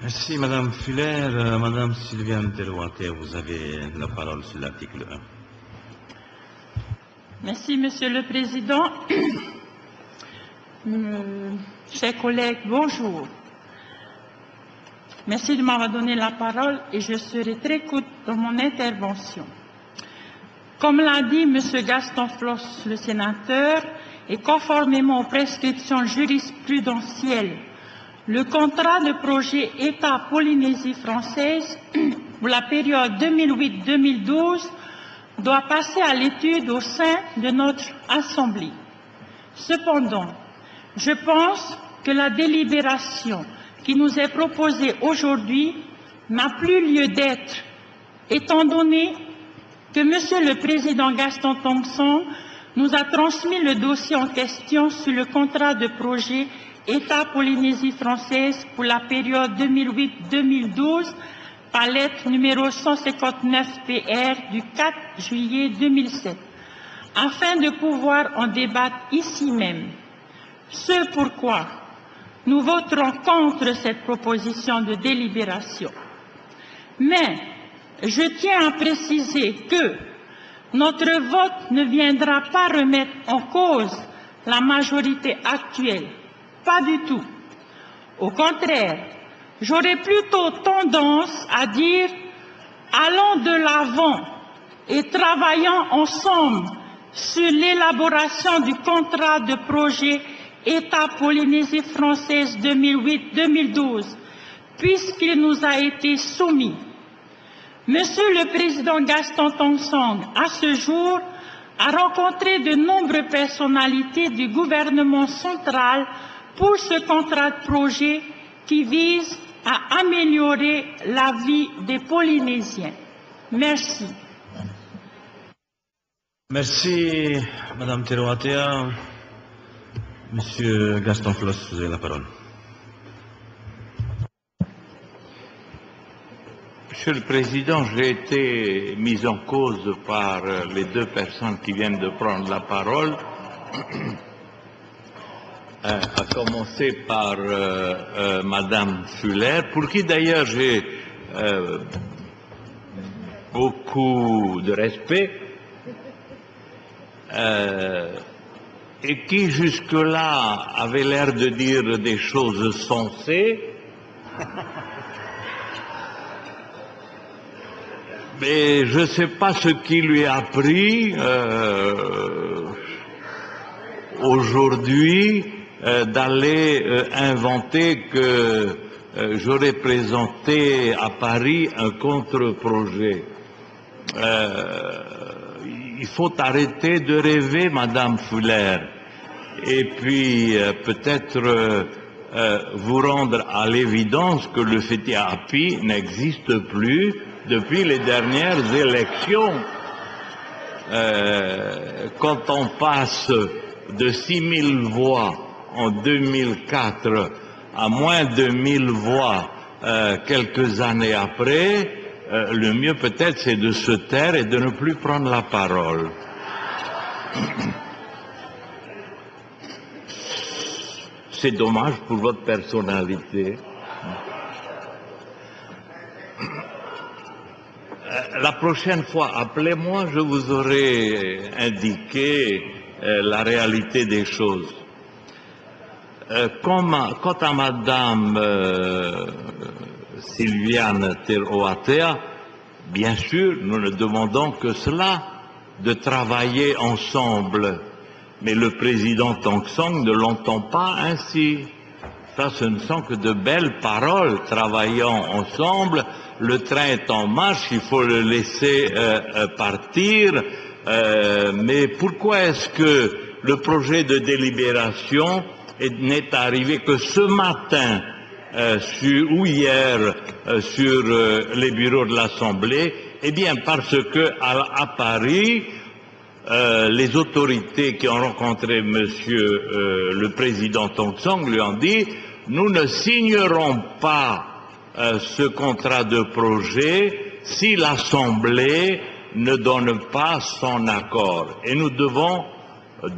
Merci, Madame Fuller. Euh, Madame Sylviane Terouaté, vous avez la parole sur l'article 1. Merci, Monsieur le Président. Chers collègues, bonjour. Merci de m'avoir donné la parole et je serai très courte dans mon intervention. Comme l'a dit Monsieur Gaston Floss, le sénateur, et conformément aux prescriptions jurisprudentielles, le contrat de projet État Polynésie française pour la période 2008-2012 doit passer à l'étude au sein de notre Assemblée. Cependant, je pense que la délibération qui nous est proposée aujourd'hui n'a plus lieu d'être, étant donné que Monsieur le Président Gaston Thompson nous a transmis le dossier en question sur le contrat de projet État Polynésie française pour la période 2008-2012 par lettre numéro 159 PR du 4 juillet 2007, afin de pouvoir en débattre ici même. Ce pourquoi nous voterons contre cette proposition de délibération. Mais je tiens à préciser que notre vote ne viendra pas remettre en cause la majorité actuelle. Pas du tout. Au contraire, j'aurais plutôt tendance à dire allons de l'avant et travaillons ensemble sur l'élaboration du contrat de projet État Polynésie française 2008-2012, puisqu'il nous a été soumis. Monsieur le Président Gaston Tonsong, à ce jour, a rencontré de nombreuses personnalités du gouvernement central pour ce contrat de projet qui vise à améliorer la vie des Polynésiens. Merci. Merci, Madame Teroatea. Monsieur Gaston Floss, vous avez la parole. Monsieur le Président, j'ai été mis en cause par les deux personnes qui viennent de prendre la parole, Euh, à commencer par euh, euh, Madame Fuller, pour qui d'ailleurs j'ai beaucoup de respect, et qui jusque-là avait l'air de dire des choses sensées, Mais je ne sais pas ce qui lui a pris aujourd'hui d'aller euh, inventer que euh, j'aurais présenté à Paris un contre-projet. Euh, il faut arrêter de rêver, Madame Fuller, et puis euh, peut-être euh, euh, vous rendre à l'évidence que le FETIAPI n'existe plus depuis les dernières élections. Euh, quand on passe de 6 000 voix en 2004 à moins de 1000 voix euh, quelques années après, euh, le mieux peut-être c'est de se taire et de ne plus prendre la parole. C'est dommage pour votre personnalité. Euh, La prochaine fois, appelez-moi, je vous aurai indiqué la réalité des choses. Euh, quant à Madame euh, Sylviane Teroatea, bien sûr, nous ne demandons que cela, de travailler ensemble. Mais le président Tong Song ne l'entend pas ainsi. Ça, ce ne sont que de belles paroles. Travaillons ensemble. Le train est en marche. Il faut le laisser euh, euh, partir. Euh, mais pourquoi est-ce que le projet de délibération n'est arrivé que ce matin euh, ou hier euh, sur euh, les bureaux de l'Assemblée Eh bien, parce que à, à Paris, euh, les autorités qui ont rencontré Monsieur euh, le président Tong Song lui ont dit nous ne signerons pas euh, ce contrat de projet si l'Assemblée ne donne pas son accord. Et nous devons,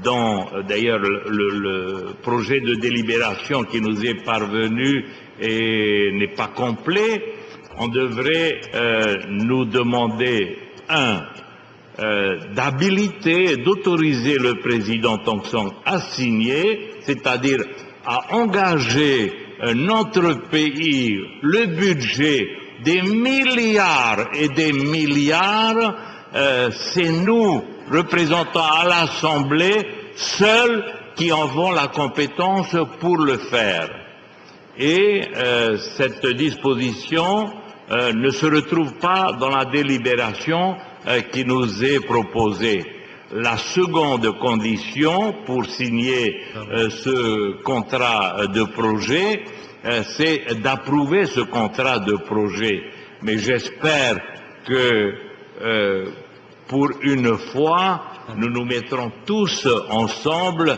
dans d'ailleurs le, le- projet de délibération qui nous est parvenu et n'est pas complet, on devrait euh, nous demander un euh, d'habiliter d'autoriser le président Tong Song à signer, c'est-à-dire à engager notre pays, le budget des milliards et des milliards, euh, c'est nous, représentants à l'Assemblée, seuls qui en avons la compétence pour le faire. Et euh, cette disposition euh, ne se retrouve pas dans la délibération euh, qui nous est proposée. La seconde condition pour signer euh, ce contrat de projet, euh, c'est d'approuver ce contrat de projet. Mais j'espère que euh, pour une fois, nous nous mettrons tous ensemble,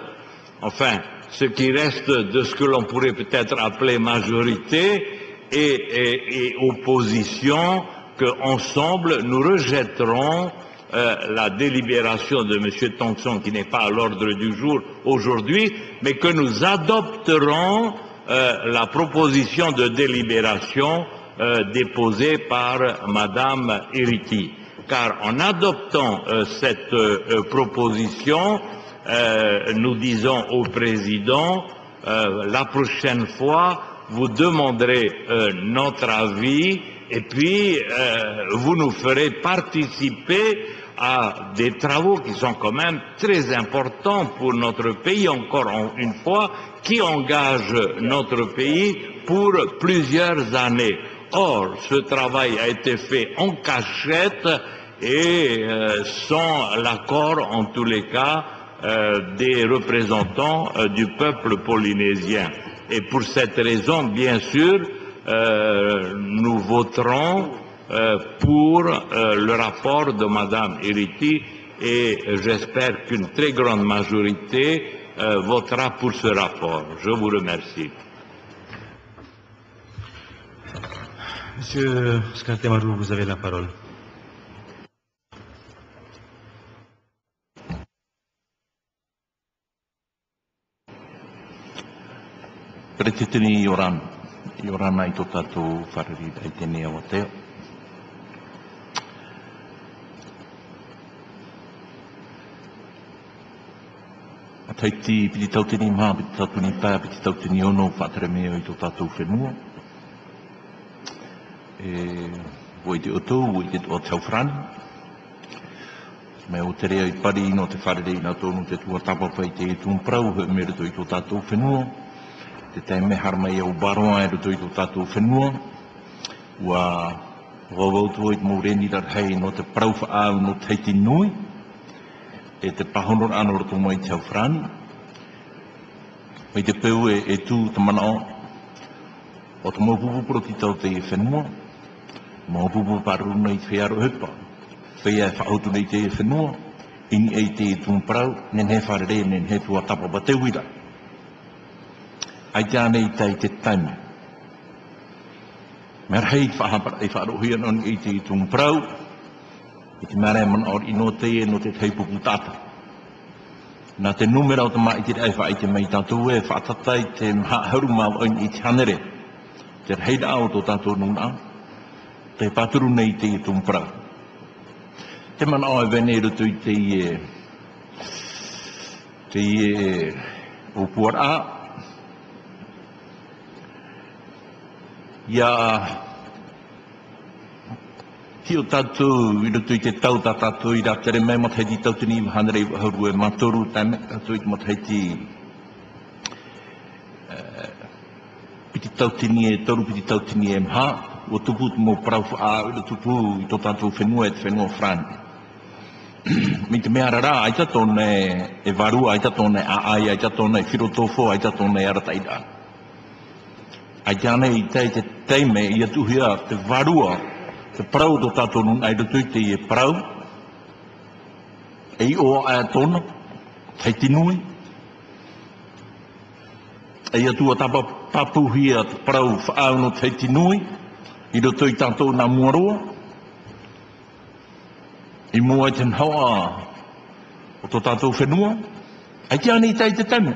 enfin, ce qui reste de ce que l'on pourrait peut-être appeler majorité et, et- et opposition, qu'ensemble nous rejetterons euh, la délibération de M. Thompson qui n'est pas à l'ordre du jour aujourd'hui, mais que nous adopterons euh, la proposition de délibération euh, déposée par Madame Iriti. Car en adoptant euh, cette euh, euh, proposition, nous disons au président, la prochaine fois, vous demanderez notre avis et puis vous nous ferez participer à des travaux qui sont quand même très importants pour notre pays, encore en- une fois, qui engagent notre pays pour plusieurs années. Or, ce travail a été fait en cachette et euh, sans l'accord, en tous les cas, euh, des représentants euh, du peuple polynésien. Et pour cette raison, bien sûr, nous voterons pour le rapport de Madame Eriti et j'espère qu'une très grande majorité votera pour ce rapport. Je vous remercie. Monsieur Scarte Marou, vous avez la parole. Pretitini i oran, i orana i tō tātou whareri ai tēnei awa teo. A taiti piti tautini mā, piti tautini pā, piti tautini ono, whātere mea i tō tātou whenua. E, woi te oto, woi te o tau whrani. Me o te rea i pari no te wharere nā tōnu te tua pai te e tūn prau, he mere tō i tō tātou whenua te tai me harma i au baroa e roto i tō tātou whenua. Ua wawautu i mō reni rar hei no te prau au no teiti nui. E te pahonor anō roto mai te au whrani. Mai te peu e, e tū te mana o. O te mōpupu pro ki tau te e whenua. Mōpupu paru nei te whiaro hepa. Whia e whaautu nei te e whenua. Ini ei te e tūn prau. Nen he wharere, nen he tua tapa ba te ai te anei tai te taime. Mer hei whahapara i wharohi non i te tung prau, i te mare man or i no te e no te teipuku tata. Nā te numera o te mai te rei wha i te mei tātou e whaatatai te maha haru mau oin i te hanere. Te reida au tō tātou nuna, te paturu nei te i tung prau. Te man au e vene rutu i te i e, te i e o puara, ia ki o tātou i rutu i te tau tā tātou i rā tere mai mat heiti tau tini i haurue matoru tāme tātou i mat heiti piti tau tini e toru piti tau tini e mha o tupu tu mō prau a i tupu i tō tātou whenua e te whenua Fran. Mi te mea rara aita tone e varu aita tone a ai aita tone e whirotofo aita tone e arataida ai tane i tei te teime i atuhia te varua, te prau do tātou nun ai rutu tuite te i e prau, e i o a tona, tei tinui, e i atua tapa papuhia te prau whaauno tei tinui, i. Do i tātou nā muaroa. I mua i ten hawa o tō tātou whenua, ai tane i tei te teime,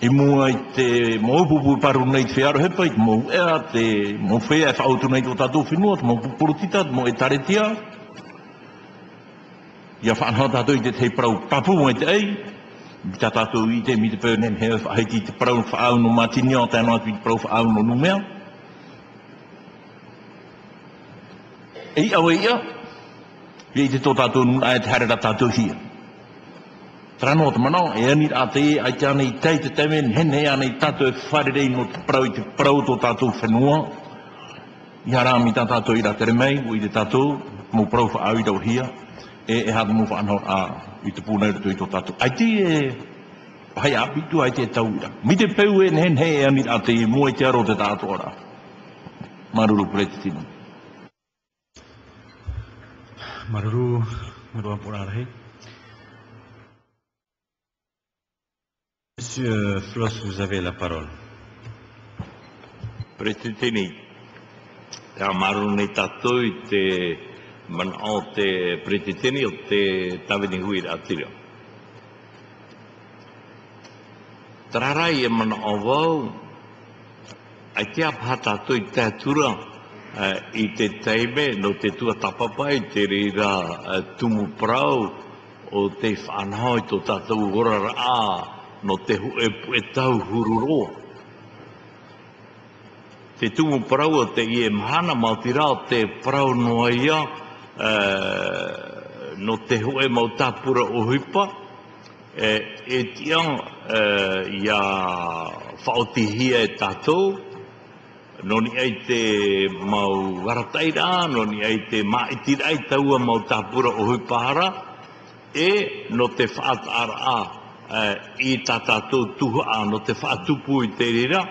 i mua i te maupupu paru nei te aro hepa, i te mō ea, te mō whea e whaotu nei tō tātou whenua, te mō purutita, te mō e taretia. Ia whanau tātou i te te prau papu mai te ei, mi tā tātou i te mi te pērnen he whaheiti te prau whaau no matini o tēnā atu i te prau whaau no numea. Ei awe ia, i te tō tātou nuna e te harera tātou hia. Trano te manao, e ani a te e, ai te ane i tei te temen, hen he ane i tato e wharerei no te prau i te prau tō tātou whenua. I hara mi tā tātou i ratere mei, o i te tātou, mō prau wha au i rau hia, e e hata mō wha anho a i te pūnei rato i tō tātou. Ai te e, hai apitu ai te tau ira. Mi te peu e hen he e ani a te e te aro te tātou ora. Maruru preti tino. Maruru, Maruru Ampurarhe. Monsieur Floss, vous avez la parole. Pretitini, te amaru nei tātou i te man o te pretitini o te tawini hui atira. Tararai e man o wau, ai te apha tātou i te atura uh, i te teime no te tua tapapai te reira uh, tumu prau o te whanau i tō tātou horara a no te hu e, e tau hururoa. Te tumu parau o te ie mahana mau te rā te parau noa ia uh, no te hu e mau tāpura o hipa e, e tia uh, ia whaotihia e tātou. Noni ai te mau warataira, noni ai te maitira ai taua mau tāpura o huipahara e no te whaatara uh, i tātātou tuhu no te whaatupu i te rira,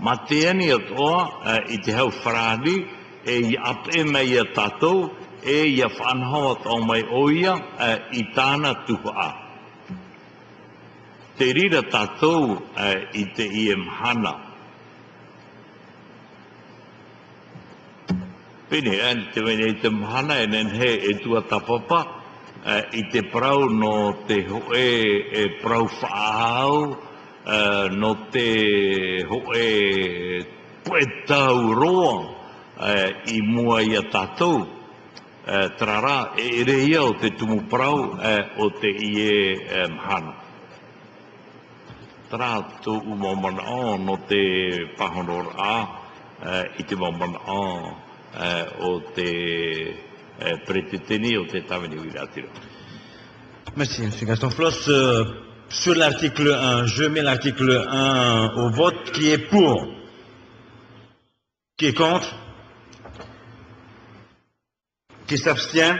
ma te ani atoa uh, i te hau wharani e i ape mai a tātou e i a whanhawa tau mai oia uh, i tāna tuha. Te rira tātou uh, i te iem hana. Pene, an te wene i te mhana e nen he e tua tapapa, uh, i te prau no te hoe e prau whaahau, uh, no te hoe puetau roa uh, i mua i a tātou. Uh, trara, e ere ia o te tumu prau uh, o te ie um, hana. Tra tu umomana o no te pahonor a uh, i te momana o uh, o te o te tawini wiratira. Merci, M. Gaston Floss. Euh, sur l'article 1, je mets l'article 1 au vote. Qui est pour Qui est contre? Qui s'abstient?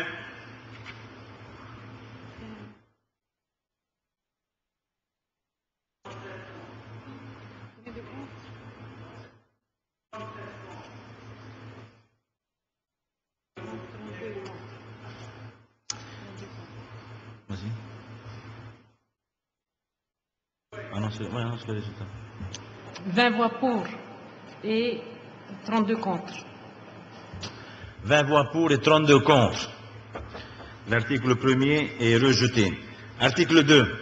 Annonce, ouais, annonce le résultat. 20 voix pour et 32 contre. 20 voix pour et 32 contre. L'article premier est rejeté. Article 2.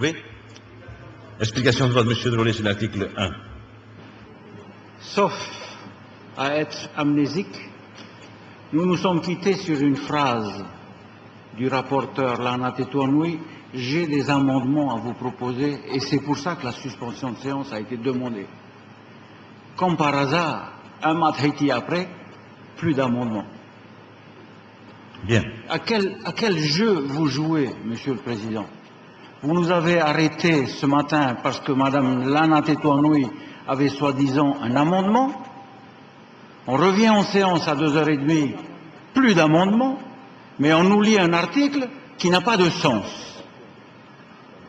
Oui? Explication de vote, Monsieur Drollet, sur l'article 1. Sauf à être amnésique, nous nous sommes quittés sur une phrase du rapporteur Lana Tetouanoui. J'ai des amendements à vous proposer et c'est pour ça que la suspension de séance a été demandée. Comme par hasard, un mat Haïti après, plus d'amendements. Bien. À quel, à quel jeu vous jouez, Monsieur le Président? Vous nous avez arrêtés ce matin parce que Madame Lana Tetouanoui avait soi-disant un amendement. On revient en séance à 2h30, plus d'amendements, mais on nous lit un article qui n'a pas de sens.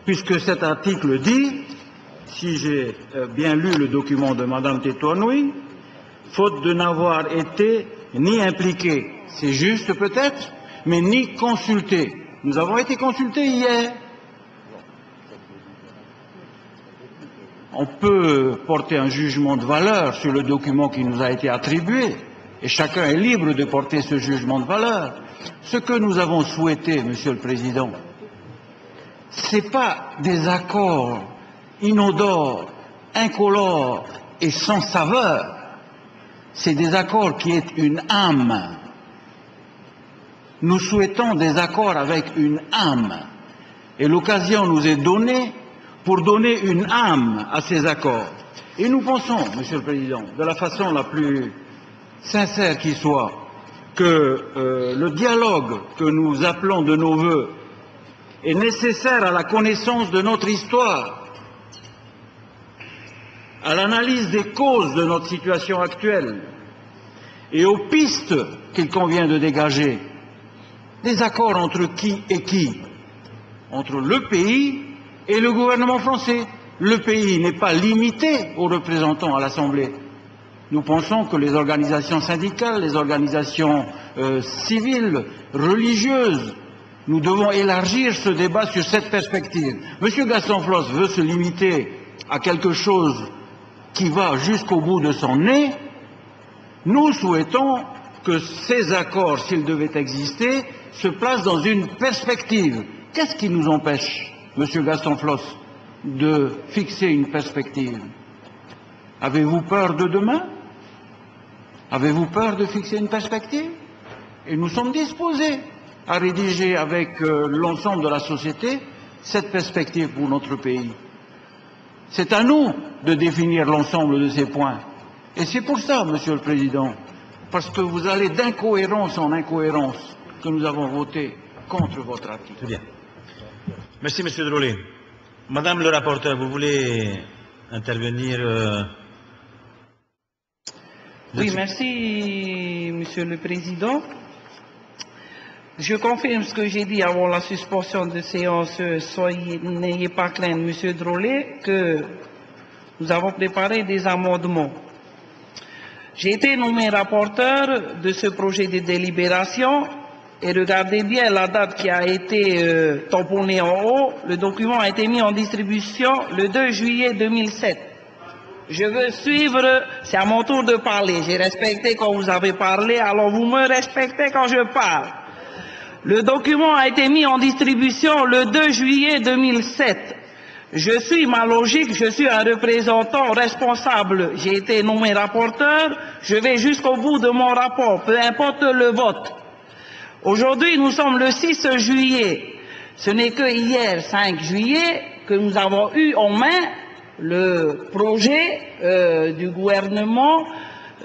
Puisque cet article dit, si j'ai euh, bien lu le document de Madame Tetouanoui, faute de n'avoir été ni impliqué, c'est juste peut-être, mais ni consulté. Nous avons été consultés hier. On peut porter un jugement de valeur sur le document qui nous a été attribué, et chacun est libre de porter ce jugement de valeur. Ce que nous avons souhaité, Monsieur le Président, ce n'est pas des accords inodores, incolores et sans saveur. C'est des accords qui est une âme. Nous souhaitons des accords avec une âme. Et l'occasion nous est donnée pour donner une âme à ces accords. Et nous pensons, Monsieur le Président, de la façon la plus sincère qui soit, que euh, le dialogue que nous appelons de nos voeux est nécessaire à la connaissance de notre histoire, à l'analyse des causes de notre situation actuelle et aux pistes qu'il convient de dégager. Des accords entre qui et qui Entre le pays et le gouvernement français. Le pays n'est pas limité aux représentants à l'Assemblée. Nous pensons que les organisations syndicales, les organisations euh, civiles, religieuses, nous devons élargir ce débat sur cette perspective. Monsieur Gaston Floss veut se limiter à quelque chose qui va jusqu'au bout de son nez. Nous souhaitons que ces accords, s'ils devaient exister, se placent dans une perspective. Qu'est-ce qui nous empêche, Monsieur Gaston Floss, de fixer une perspective? Avez-vous peur de demain? Avez-vous peur de fixer une perspective? Et nous sommes disposés à rédiger avec euh, l'ensemble de la société cette perspective pour notre pays. C'est à nous de définir l'ensemble de ces points. Et c'est pour ça, Monsieur le Président, parce que vous allez d'incohérence en incohérence que nous avons voté contre votre article. Très bien. Merci, Monsieur Drollet. Madame le rapporteur, vous voulez intervenir euh, Oui, merci, Monsieur le Président. Je confirme ce que j'ai dit avant la suspension de séance. Soyez, n'ayez pas crainte, Monsieur Drolet, que nous avons préparé des amendements. J'ai été nommé rapporteur de ce projet de délibération et regardez bien la date qui a été euh, tamponnée en haut. Le document a été mis en distribution le 2 juillet 2007. Je veux suivre, c'est à mon tour de parler. J'ai respecté quand vous avez parlé, alors vous me respectez quand je parle. Le document a été mis en distribution le 2 juillet 2007. Je suis ma logique, je suis un représentant responsable. J'ai été nommé rapporteur, je vais jusqu'au bout de mon rapport, peu importe le vote. Aujourd'hui, nous sommes le 6 juillet. Ce n'est que hier, 5 juillet, que nous avons eu en main le projet euh, du gouvernement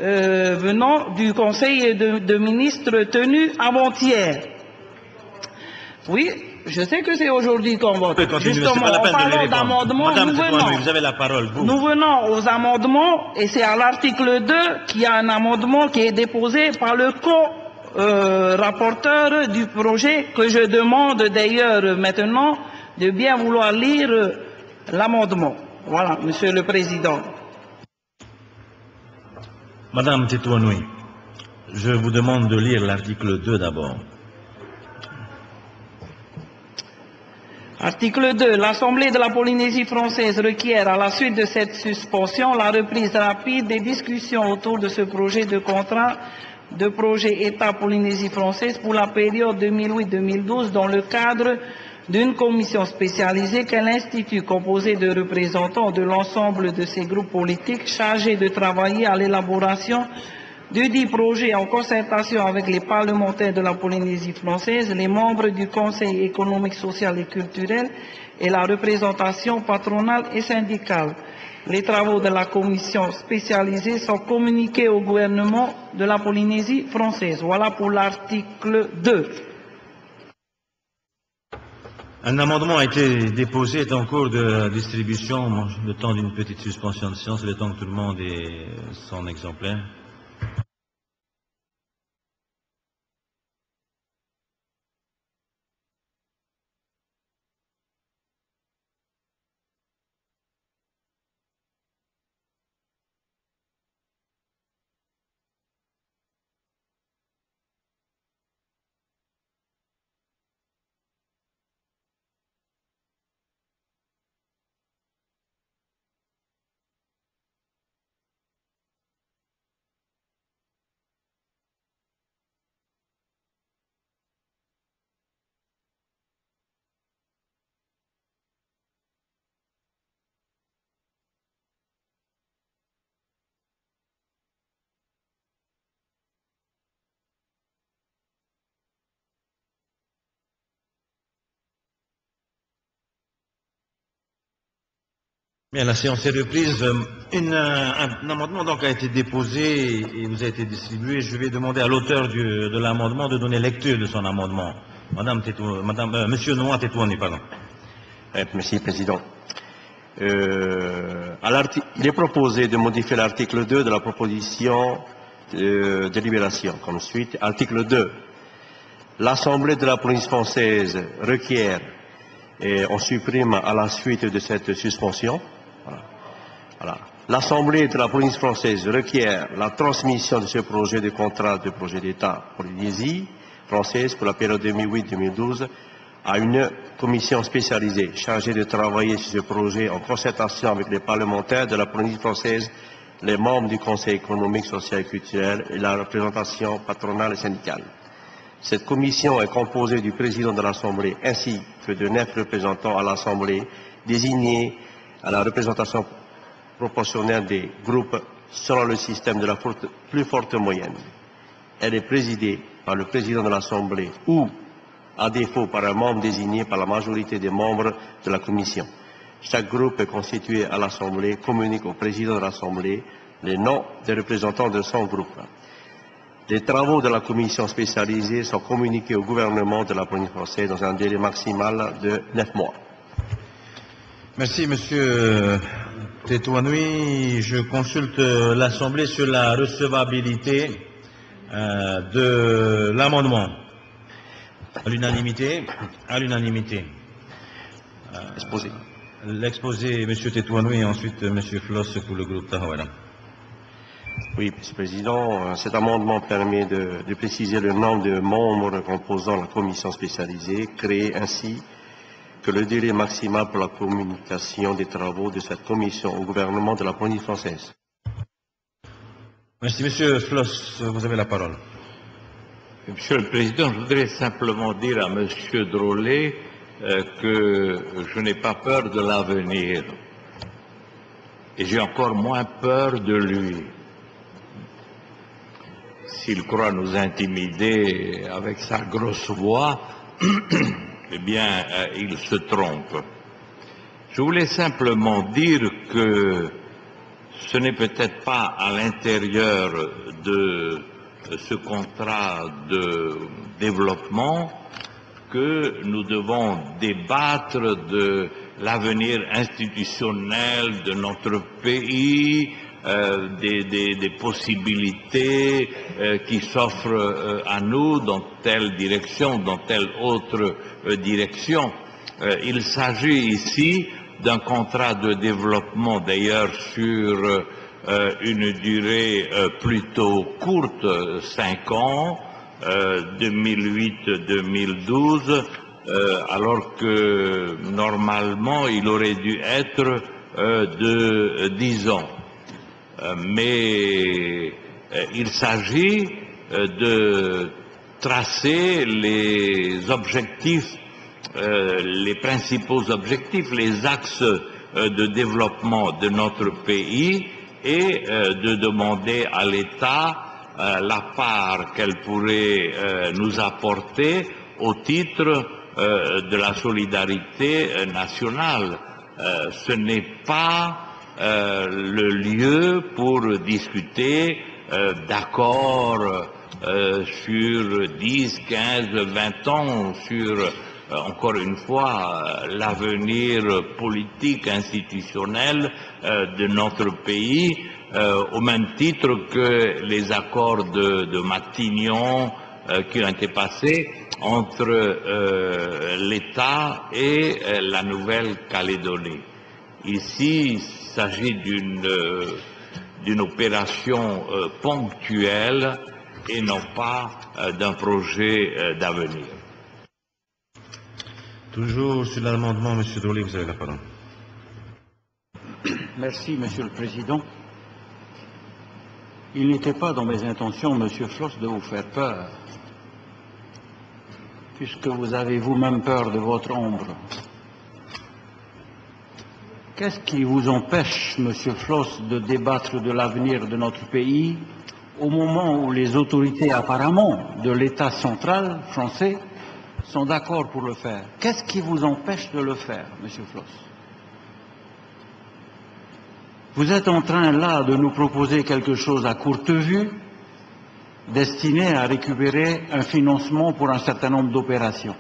euh, venant du Conseil de, de ministres tenu avant-hier. Oui, je sais que c'est aujourd'hui qu'on vote. Justement, parlant répondre. d'amendements, nous venons. vous avez la parole, vous. Nous venons aux amendements et c'est à l'article 2 qu'il y a un amendement qui est déposé par le co-rapporteur du projet que je demande d'ailleurs maintenant de bien vouloir lire l'amendement. Voilà, Monsieur le Président. Madame Tetouanoui, je vous demande de lire l'article 2 d'abord. Article 2. L'Assemblée de la Polynésie française requiert, à la suite de cette suspension, la reprise rapide des discussions autour de ce projet de contrat de projet État Polynésie française pour la période 2008-2012 dans le cadre d'une commission spécialisée qu'elle institue composée de représentants de l'ensemble de ces groupes politiques chargés de travailler à l'élaboration de dix projets en concertation avec les parlementaires de la Polynésie française, les membres du Conseil économique, social et culturel et la représentation patronale et syndicale. Les travaux de la commission spécialisée sont communiqués au gouvernement de la Polynésie française. Voilà pour l'article 2. Un amendement a été déposé, est en cours de distribution. Le temps d'une petite suspension de séance, le temps que tout le monde ait son exemplaire. Bien, la séance est reprise. Euh, euh, un, amendement donc a été déposé et vous a été distribué. Je vais demander à l'auteur de l'amendement de donner lecture de son amendement. Madame euh, Monsieur Noah Tetouani, pardon. Eh, Merci, Président. Il est proposé de modifier l'article 2 de la proposition de délibération comme suite. Article 2. L'Assemblée de la Polynésie française requiert, et on supprime à la suite de cette suspension. L'Assemblée de la Polynésie française requiert la transmission de ce projet de contrat de projet d'État Polynésie française pour la période 2008-2012 à une commission spécialisée chargée de travailler sur ce projet en concertation avec les parlementaires de la Polynésie française, les membres du Conseil économique, social et culturel et la représentation patronale et syndicale. Cette commission est composée du président de l'Assemblée ainsi que de neuf représentants à l'Assemblée désignés à la représentation proportionnelle des groupes selon le système de la plus forte moyenne. Elle est présidée par le président de l'Assemblée ou, à défaut, par un membre désigné par la majorité des membres de la commission. Chaque groupe est constitué à l'Assemblée communique au président de l'Assemblée les noms des représentants de son groupe. Les travaux de la commission spécialisée sont communiqués au gouvernement de la Polynésie française dans un délai maximal de neuf mois. Merci, Monsieur Tetouanoui. Je consulte euh, l'Assemblée sur la recevabilité euh, de l'amendement. À l'unanimité À l'unanimité. Exposé. L'exposé, M. Tetouanou et ensuite M. Floss pour le groupe Tahawara. Oui, Monsieur le Président, euh, cet amendement permet de, de préciser le nombre de membres composant la commission spécialisée, créée ainsi que le délai maximal pour la communication des travaux de cette commission au gouvernement de la Polynésie française. Merci, M. Floss, vous avez la parole. Monsieur le Président, je voudrais simplement dire à Monsieur Drollet euh, que je n'ai pas peur de l'avenir. Et j'ai encore moins peur de lui. S'il croit nous intimider avec sa grosse voix, eh bien, euh, il se trompe. Je voulais simplement dire que ce n'est peut-être pas à l'intérieur de ce contrat de développement que nous devons débattre de l'avenir institutionnel de notre pays, euh, des, des- des possibilités euh, qui s'offrent euh, à nous dans telle direction, dans telle autre euh, direction. Euh, il s'agit ici d'un contrat de développement d'ailleurs sur une durée plutôt courte, cinq ans, euh, 2008-2012, euh, alors que normalement il aurait dû être de 10 ans. Euh, mais euh, il s'agit euh, de tracer les objectifs, les principaux objectifs, les axes de développement de notre pays et de demander à l'État la part qu'elle pourrait nous apporter au titre de la solidarité nationale. Ce n'est pas euh, le lieu pour discuter euh, d'accords euh, sur 10, 15, 20 ans, sur, euh, encore une fois, euh, l'avenir politique, institutionnel de notre pays, au même titre que les accords de, de Matignon qui ont été passés entre l'État et la Nouvelle-Calédonie. Ici, il s'agit d'une euh, d'une opération euh, ponctuelle et non pas euh, d'un projet euh, d'avenir. Toujours sur l'amendement, M. Drollet, vous avez la parole. Merci, Monsieur le Président. Il n'était pas dans mes intentions, Monsieur Floss, de vous faire peur, puisque vous avez vous-même peur de votre ombre. Qu'est-ce qui vous empêche, Monsieur Floss, de débattre de l'avenir de notre pays au moment où les autorités apparemment de l'État central français sont d'accord pour le faire? Qu'est-ce qui vous empêche de le faire, Monsieur Floss Vous êtes en train là de nous proposer quelque chose à courte vue, destiné à récupérer un financement pour un certain nombre d'opérations.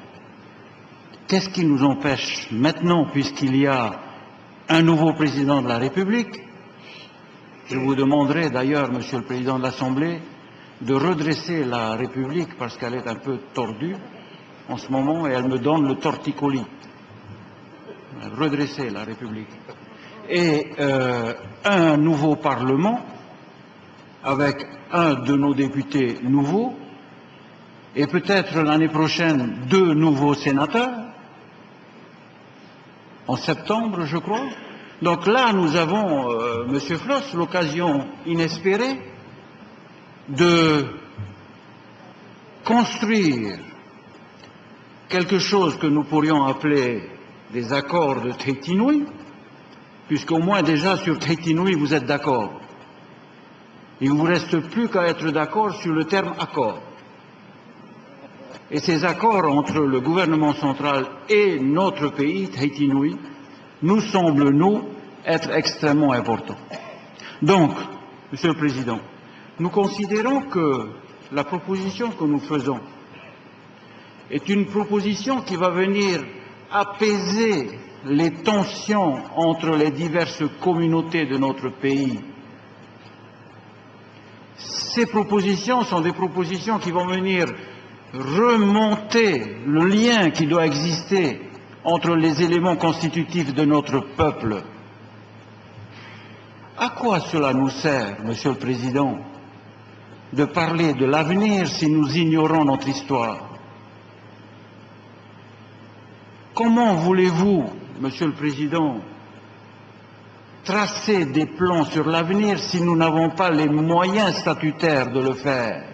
Qu'est-ce qui nous empêche maintenant, puisqu'il y a un nouveau président de la République. Je vous demanderai d'ailleurs, Monsieur le Président de l'Assemblée, de redresser la République parce qu'elle est un peu tordue en ce moment et elle me donne le torticolis. Redresser la République. Et euh, un nouveau Parlement avec un de nos députés nouveaux et peut-être l'année prochaine deux nouveaux sénateurs, en septembre je crois. Donc là nous avons, euh, Monsieur Floss, l'occasion inespérée de construire quelque chose que nous pourrions appeler des accords de Trétinouille, puisqu'au moins déjà sur Trétinouille vous êtes d'accord. Il ne vous reste plus qu'à être d'accord sur le terme accord. Et ces accords entre le gouvernement central et notre pays, Tahiti-Nui, nous semblent, nous, être extrêmement importants. Donc, Monsieur le Président, nous considérons que la proposition que nous faisons est une proposition qui va venir apaiser les tensions entre les diverses communautés de notre pays. Ces propositions sont des propositions qui vont venir remonter le lien qui doit exister entre les éléments constitutifs de notre peuple. À quoi cela nous sert, Monsieur le Président, de parler de l'avenir si nous ignorons notre histoire? Comment voulez-vous, Monsieur le Président, tracer des plans sur l'avenir si nous n'avons pas les moyens statutaires de le faire?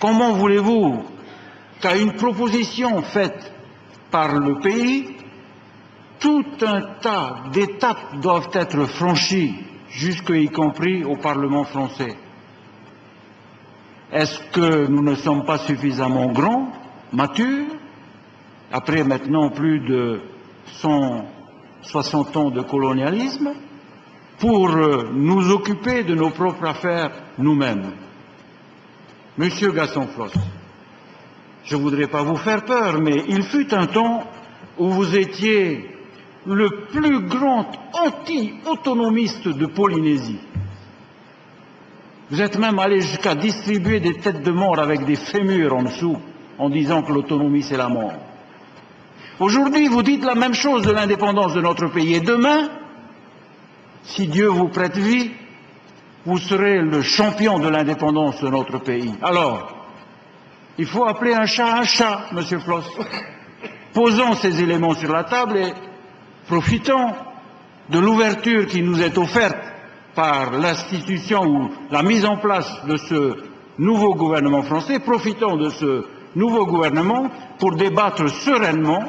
Comment voulez-vous qu'à une proposition faite par le pays, tout un tas d'étapes doivent être franchies, jusque y compris au Parlement français? Est-ce que nous ne sommes pas suffisamment grands, matures, après maintenant plus de 160 ans de colonialisme, pour euh, nous occuper de nos propres affaires nous-mêmes Monsieur Gaston Floss, je ne voudrais pas vous faire peur, mais il fut un temps où vous étiez le plus grand anti-autonomiste de Polynésie. Vous êtes même allé jusqu'à distribuer des têtes de mort avec des fémurs en dessous, en disant que l'autonomie c'est la mort. Aujourd'hui, vous dites la même chose de l'indépendance de notre pays. Et demain, si Dieu vous prête vie, vous serez le champion de l'indépendance de notre pays. Alors, il faut appeler un chat un chat, Monsieur Floss. Posons ces éléments sur la table et profitons de l'ouverture qui nous est offerte par l'institution ou la mise en place de ce nouveau gouvernement français, profitons de ce nouveau gouvernement pour débattre sereinement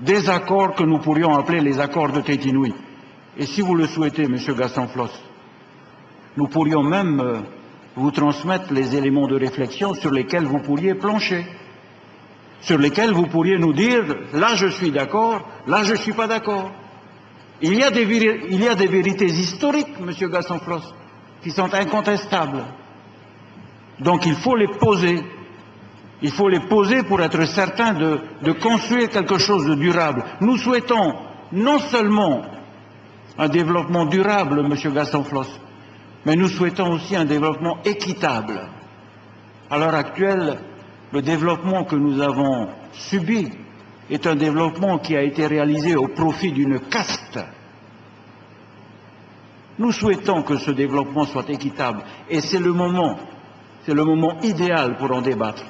des accords que nous pourrions appeler les accords de Tétinoui. Et si vous le souhaitez, Monsieur Gaston Floss, nous pourrions même euh, vous transmettre les éléments de réflexion sur lesquels vous pourriez plancher, sur lesquels vous pourriez nous dire là je suis d'accord, là je ne suis pas d'accord. Il, y a des vérités historiques, Monsieur Gaston Floss, qui sont incontestables. Donc il faut les poser. Il faut les poser pour être certain de, de construire quelque chose de durable. Nous souhaitons non seulement un développement durable, Monsieur Gaston Floss, mais nous souhaitons aussi un développement équitable. À l'heure actuelle, le développement que nous avons subi est un développement qui a été réalisé au profit d'une caste. Nous souhaitons que ce développement soit équitable et c'est le moment, c'est le moment idéal pour en débattre.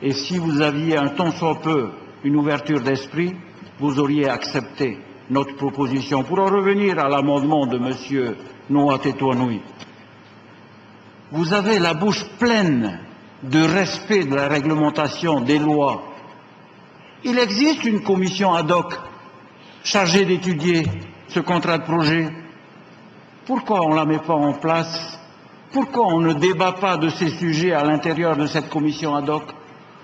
Et si vous aviez un tant soit peu une ouverture d'esprit, vous auriez accepté notre proposition. Pour en revenir à l'amendement de M. Noah Tetouanoui, vous avez la bouche pleine de respect de la réglementation des lois. Il existe une commission ad hoc chargée d'étudier ce contrat de projet. Pourquoi on ne la met pas en place? Pourquoi on ne débat pas de ces sujets à l'intérieur de cette commission ad hoc?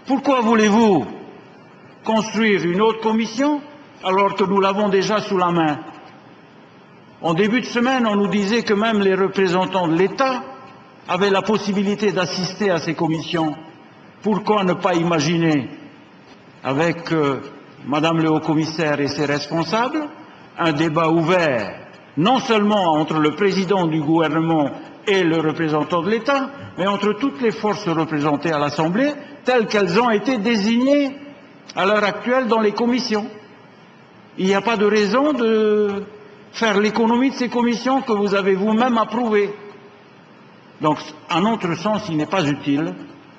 Pourquoi voulez-vous construire une autre commission alors que nous l'avons déjà sous la main? En début de semaine, on nous disait que même les représentants de l'État avaient la possibilité d'assister à ces commissions. Pourquoi ne pas imaginer, avec euh, Madame le Haut-Commissaire et ses responsables, un débat ouvert, non seulement entre le président du gouvernement et le représentant de l'État, mais entre toutes les forces représentées à l'Assemblée, telles qu'elles ont été désignées à l'heure actuelle dans les commissions. Il n'y a pas de raison de faire l'économie de ces commissions que vous avez vous-même approuvées. Donc, à notre sens, il n'est pas utile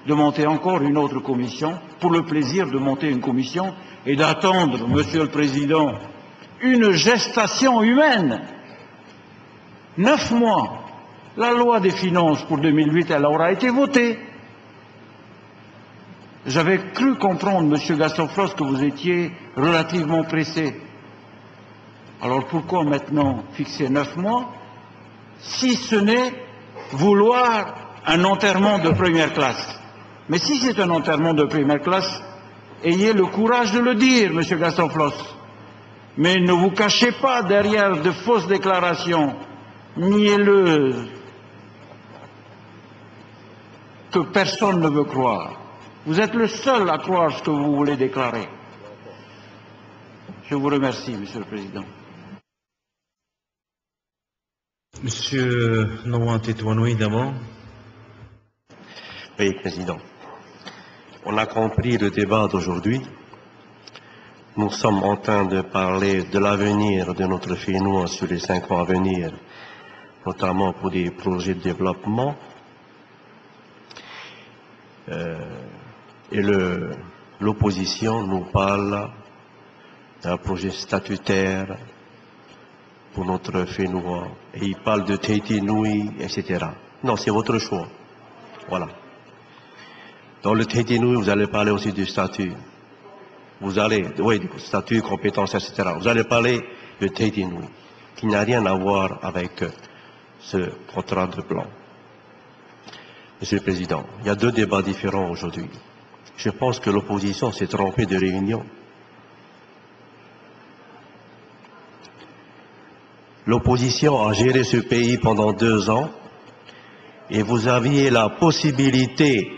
de monter encore une autre commission pour le plaisir de monter une commission et d'attendre, Monsieur le Président, une gestation humaine. Neuf mois. La loi des finances pour 2008, elle aura été votée. J'avais cru comprendre, Monsieur Gaston Floss, que vous étiez relativement pressé. Alors pourquoi maintenant fixer neuf mois si ce n'est vouloir un enterrement de première classe. Mais si c'est un enterrement de première classe, ayez le courage de le dire, Monsieur Gaston Floss. Mais ne vous cachez pas derrière de fausses déclarations nielleuses que personne ne veut croire. Vous êtes le seul à croire ce que vous voulez déclarer. Je vous remercie, Monsieur le Président. Monsieur Noah Tetouanoui d'abord. Oui, Président. On a compris le débat d'aujourd'hui. Nous sommes en train de parler de l'avenir de notre Fénois sur les cinq ans à venir, notamment pour des projets de développement. Euh, et l'opposition nous parle d'un projet statutaire notre Fénois. Et il parle de Nui, etc. Non, c'est votre choix. Voilà. Dans le Nui, vous allez parler aussi du statut. Vous allez, oui, du statut, compétences, etc. Vous allez parler de Nui, qui n'a rien à voir avec euh, ce contrat de plan. Monsieur le Président, il y a deux débats différents aujourd'hui. Je pense que l'opposition s'est trompée de réunion. L'opposition a géré ce pays pendant deux ans et vous aviez la possibilité,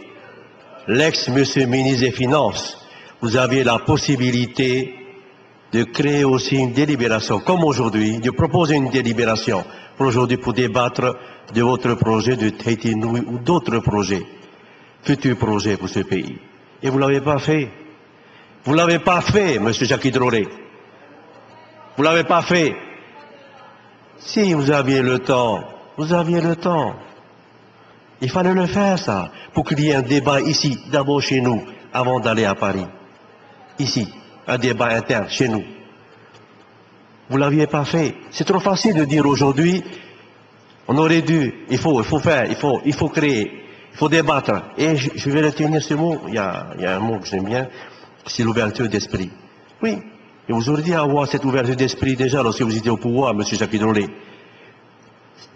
l'ex-monsieur ministre des Finances, vous aviez la possibilité de créer aussi une délibération, comme aujourd'hui, de proposer une délibération pour aujourd'hui pour débattre de votre projet de Tahiti Nui ou d'autres projets, futurs projets pour ce pays. Et vous ne l'avez pas fait. Vous ne l'avez pas fait, monsieur Jacques Drolé. Vous ne l'avez pas fait. Si vous aviez le temps, vous aviez le temps. Il fallait le faire, ça, pour qu'il y ait un débat ici, d'abord chez nous, avant d'aller à Paris. Ici, un débat interne, chez nous. Vous ne l'aviez pas fait. C'est trop facile de dire aujourd'hui, on aurait dû, il faut, il faut faire, il faut, il faut créer, il faut débattre. Et je, vais retenir ce mot, il y a un mot que j'aime bien, c'est l'ouverture d'esprit. Oui, et vous auriez dû avoir cette ouverture d'esprit déjà lorsque vous étiez au pouvoir, M. Jacques Drolé.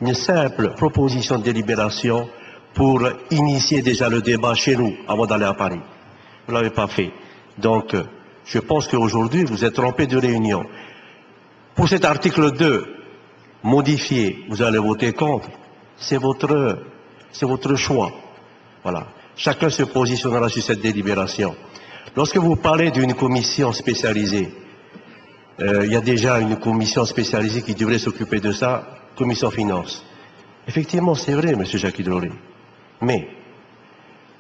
Une simple proposition de délibération pour initier déjà le débat chez nous avant d'aller à Paris. Vous ne l'avez pas fait. Donc, euh, je pense qu'aujourd'hui, vous êtes trompé de réunion. Pour cet article 2, modifié, vous allez voter contre. C'est votre, c'est votre choix. Voilà. Chacun se positionnera sur cette délibération. Lorsque vous parlez d'une commission spécialisée, il y a déjà une commission spécialisée qui devrait s'occuper de ça, commission finance. Effectivement, c'est vrai, Monsieur Jacques Drolé. Mais,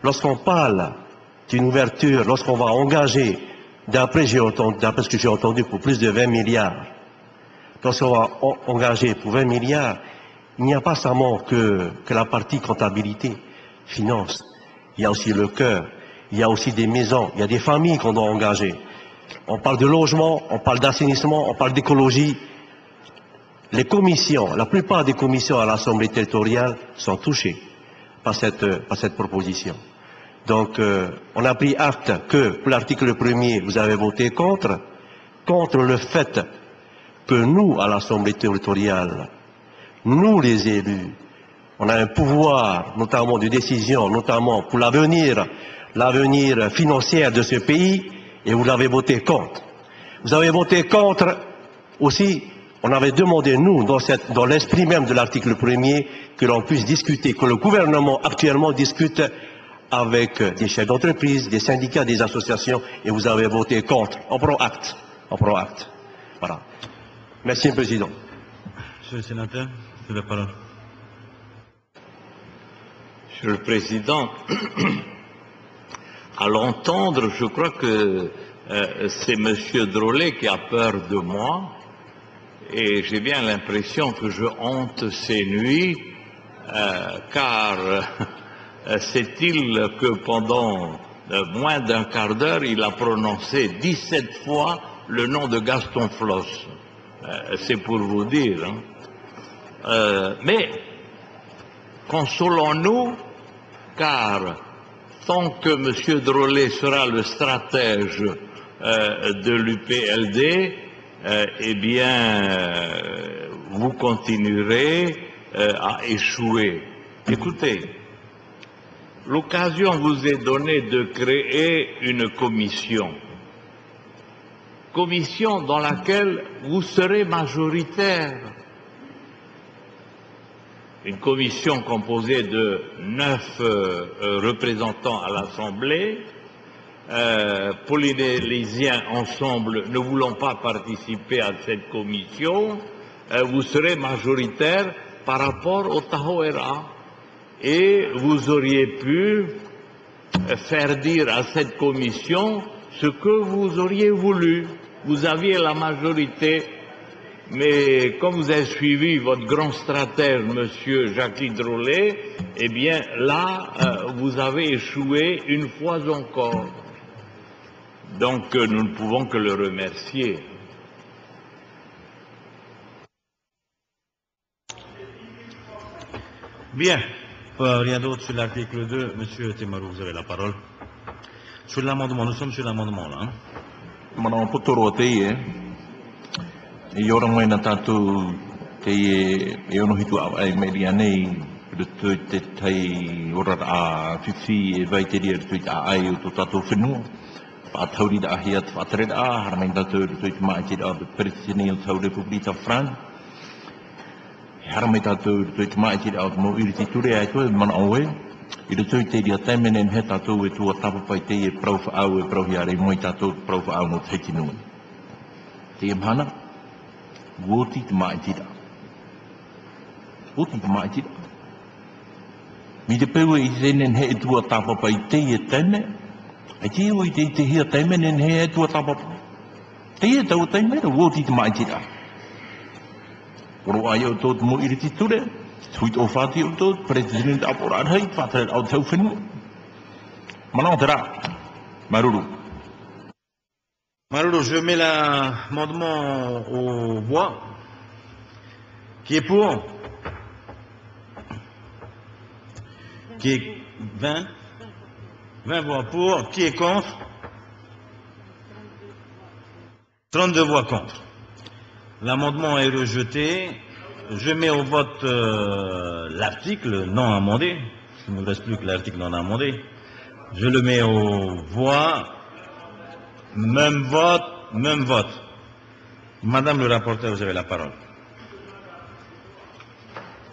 lorsqu'on parle d'une ouverture, lorsqu'on va engager, d'après ce que j'ai entendu, pour plus de 20 milliards, lorsqu'on va en- engager pour 20 milliards, il n'y a pas seulement que, que la partie comptabilité, finance. Il y a aussi le cœur, il y a aussi des maisons, il y a des familles qu'on doit engager. On parle de logement, on parle d'assainissement, on parle d'écologie. Les commissions, la plupart des commissions à l'Assemblée territoriale sont touchées par cette, proposition. Donc, euh, on a pris acte que pour l'article premier, vous avez voté contre, contre le fait que nous, à l'Assemblée territoriale, nous les élus, on a un pouvoir, notamment de décision, notamment pour l'avenir financier de ce pays, et vous l'avez voté contre. Vous avez voté contre aussi, on avait demandé, nous, dans, l'esprit même de l'article premier, que l'on puisse discuter, que le gouvernement actuellement discute avec des chefs d'entreprise, des syndicats, des associations, et vous avez voté contre. On prend acte. On prend acte. Voilà. Merci, Président. Monsieur le sénateur, c'est la parole. Monsieur le Président, à l'entendre, je crois que euh, c'est M. Drolet qui a peur de moi, et j'ai bien l'impression que je hante ses nuits, euh, car euh, c'est-il que pendant euh, moins d'un quart d'heure, il a prononcé 17 fois le nom de Gaston Floss. Euh, c'est pour vous dire. hein. Euh, mais consolons-nous, car tant que M. Drolet sera le stratège euh, de l'UPLD, euh, eh bien, euh, vous continuerez euh, à échouer. Écoutez, l'occasion vous est donnée de créer une commission. Commission dans laquelle vous serez majoritaire une commission composée de neuf euh, euh, représentants à l'Assemblée. Euh, Polynésiens ensemble ne voulant pas participer à cette commission, vous serez majoritaire par rapport au Tahoera. Et vous auriez pu faire dire à cette commission ce que vous auriez voulu. Vous aviez la majorité, mais comme vous avez suivi votre grand stratège, Monsieur Jacques Hidrolet, eh bien là, euh, vous avez échoué une fois encore. Donc euh, nous ne pouvons que le remercier. Bien. Euh, rien d'autre sur l'article 2. Monsieur Temarou, vous avez la parole. Sur l'amendement, nous sommes sur l'amendement là. hein. E ora mai na tātou te e e ono hitu au ai meri anei re tui te tai ora a whiwhi e vai te ria re tui ta ai o tō tātou whenua. Pa tauri da ahi atu whatere da a hara mai tātou re tui te maa te a Presidente o tau Republika Fran e hara mai tātou re tui te maa te a mo iri te ture ai toi mana oe i re tui te ria taimenen he tātou e tua tapapai te e prau whaau e prau hiare moi tātou prau whaau no teiti nui. Te imhana, woti te mai tira. Woti te mai tira. Mi te pewe i tēnen he e tua tapapai te e tēne. e te o i te te hia taimenen he e tua tāpapa. Te e tau taimera, woti te mai tira. Oro ai au tōt mo iri ti ture, Tuit o whāti o tōt, President Aporan hei, whātere au tau whenua. Mana o te rā, maruru. Marolo, je mets l'amendement aux voix. Qui est pour? Qui est 20 20 voix pour. Qui est contre? 32 voix contre. L'amendement est rejeté. Je mets au vote euh, l'article non amendé. Il ne me reste plus que l'article non amendé. Je le mets aux voix. Même vote, même vote. Madame le rapporteur, vous avez la parole.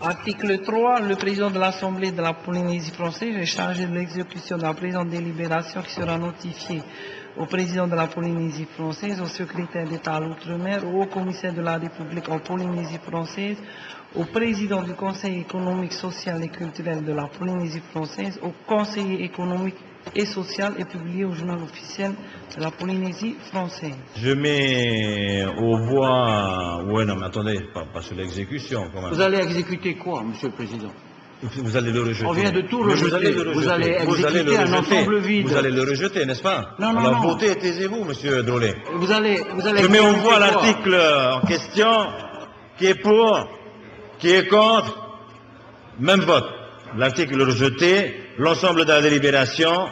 Article 3, le président de l'Assemblée de la Polynésie française est chargé de l'exécution de la présente délibération qui sera notifiée au président de la Polynésie française, au secrétaire d'État à l'outre-mer, au haut-commissaire de la République en Polynésie française, au président du Conseil économique, social et culturel de la Polynésie française, au conseiller économique et social et publié au journal officiel de la Polynésie française. Je mets aux voix. Ouais, non, mais attendez, pas, pas sur l'exécution quand même. Vous allez exécuter quoi, Monsieur le Président? Vous allez le rejeter. On vient de tout rejeter. Vous allez le rejeter. Vous allez Vous allez le exécuter un rejeter. ensemble vide. Vous allez le rejeter, n'est-ce pas? Non, non, Alors non. votez et taisez-vous, monsieur Drolet. Vous allez, vous allez Je mets voix quoi? l'article en question. Qui est pour Qui est contre Même vote. L'article rejeté. L'ensemble de la délibération.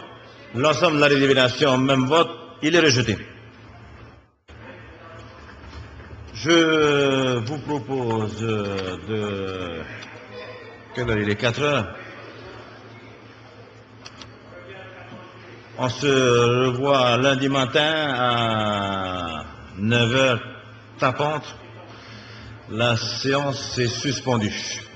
L'ensemble de la délibération, même vote. Il est rejeté. Je vous propose euh, de... Quelle heure il est 4 heures On se revoit lundi matin à 9 heures tapante. La séance est suspendue.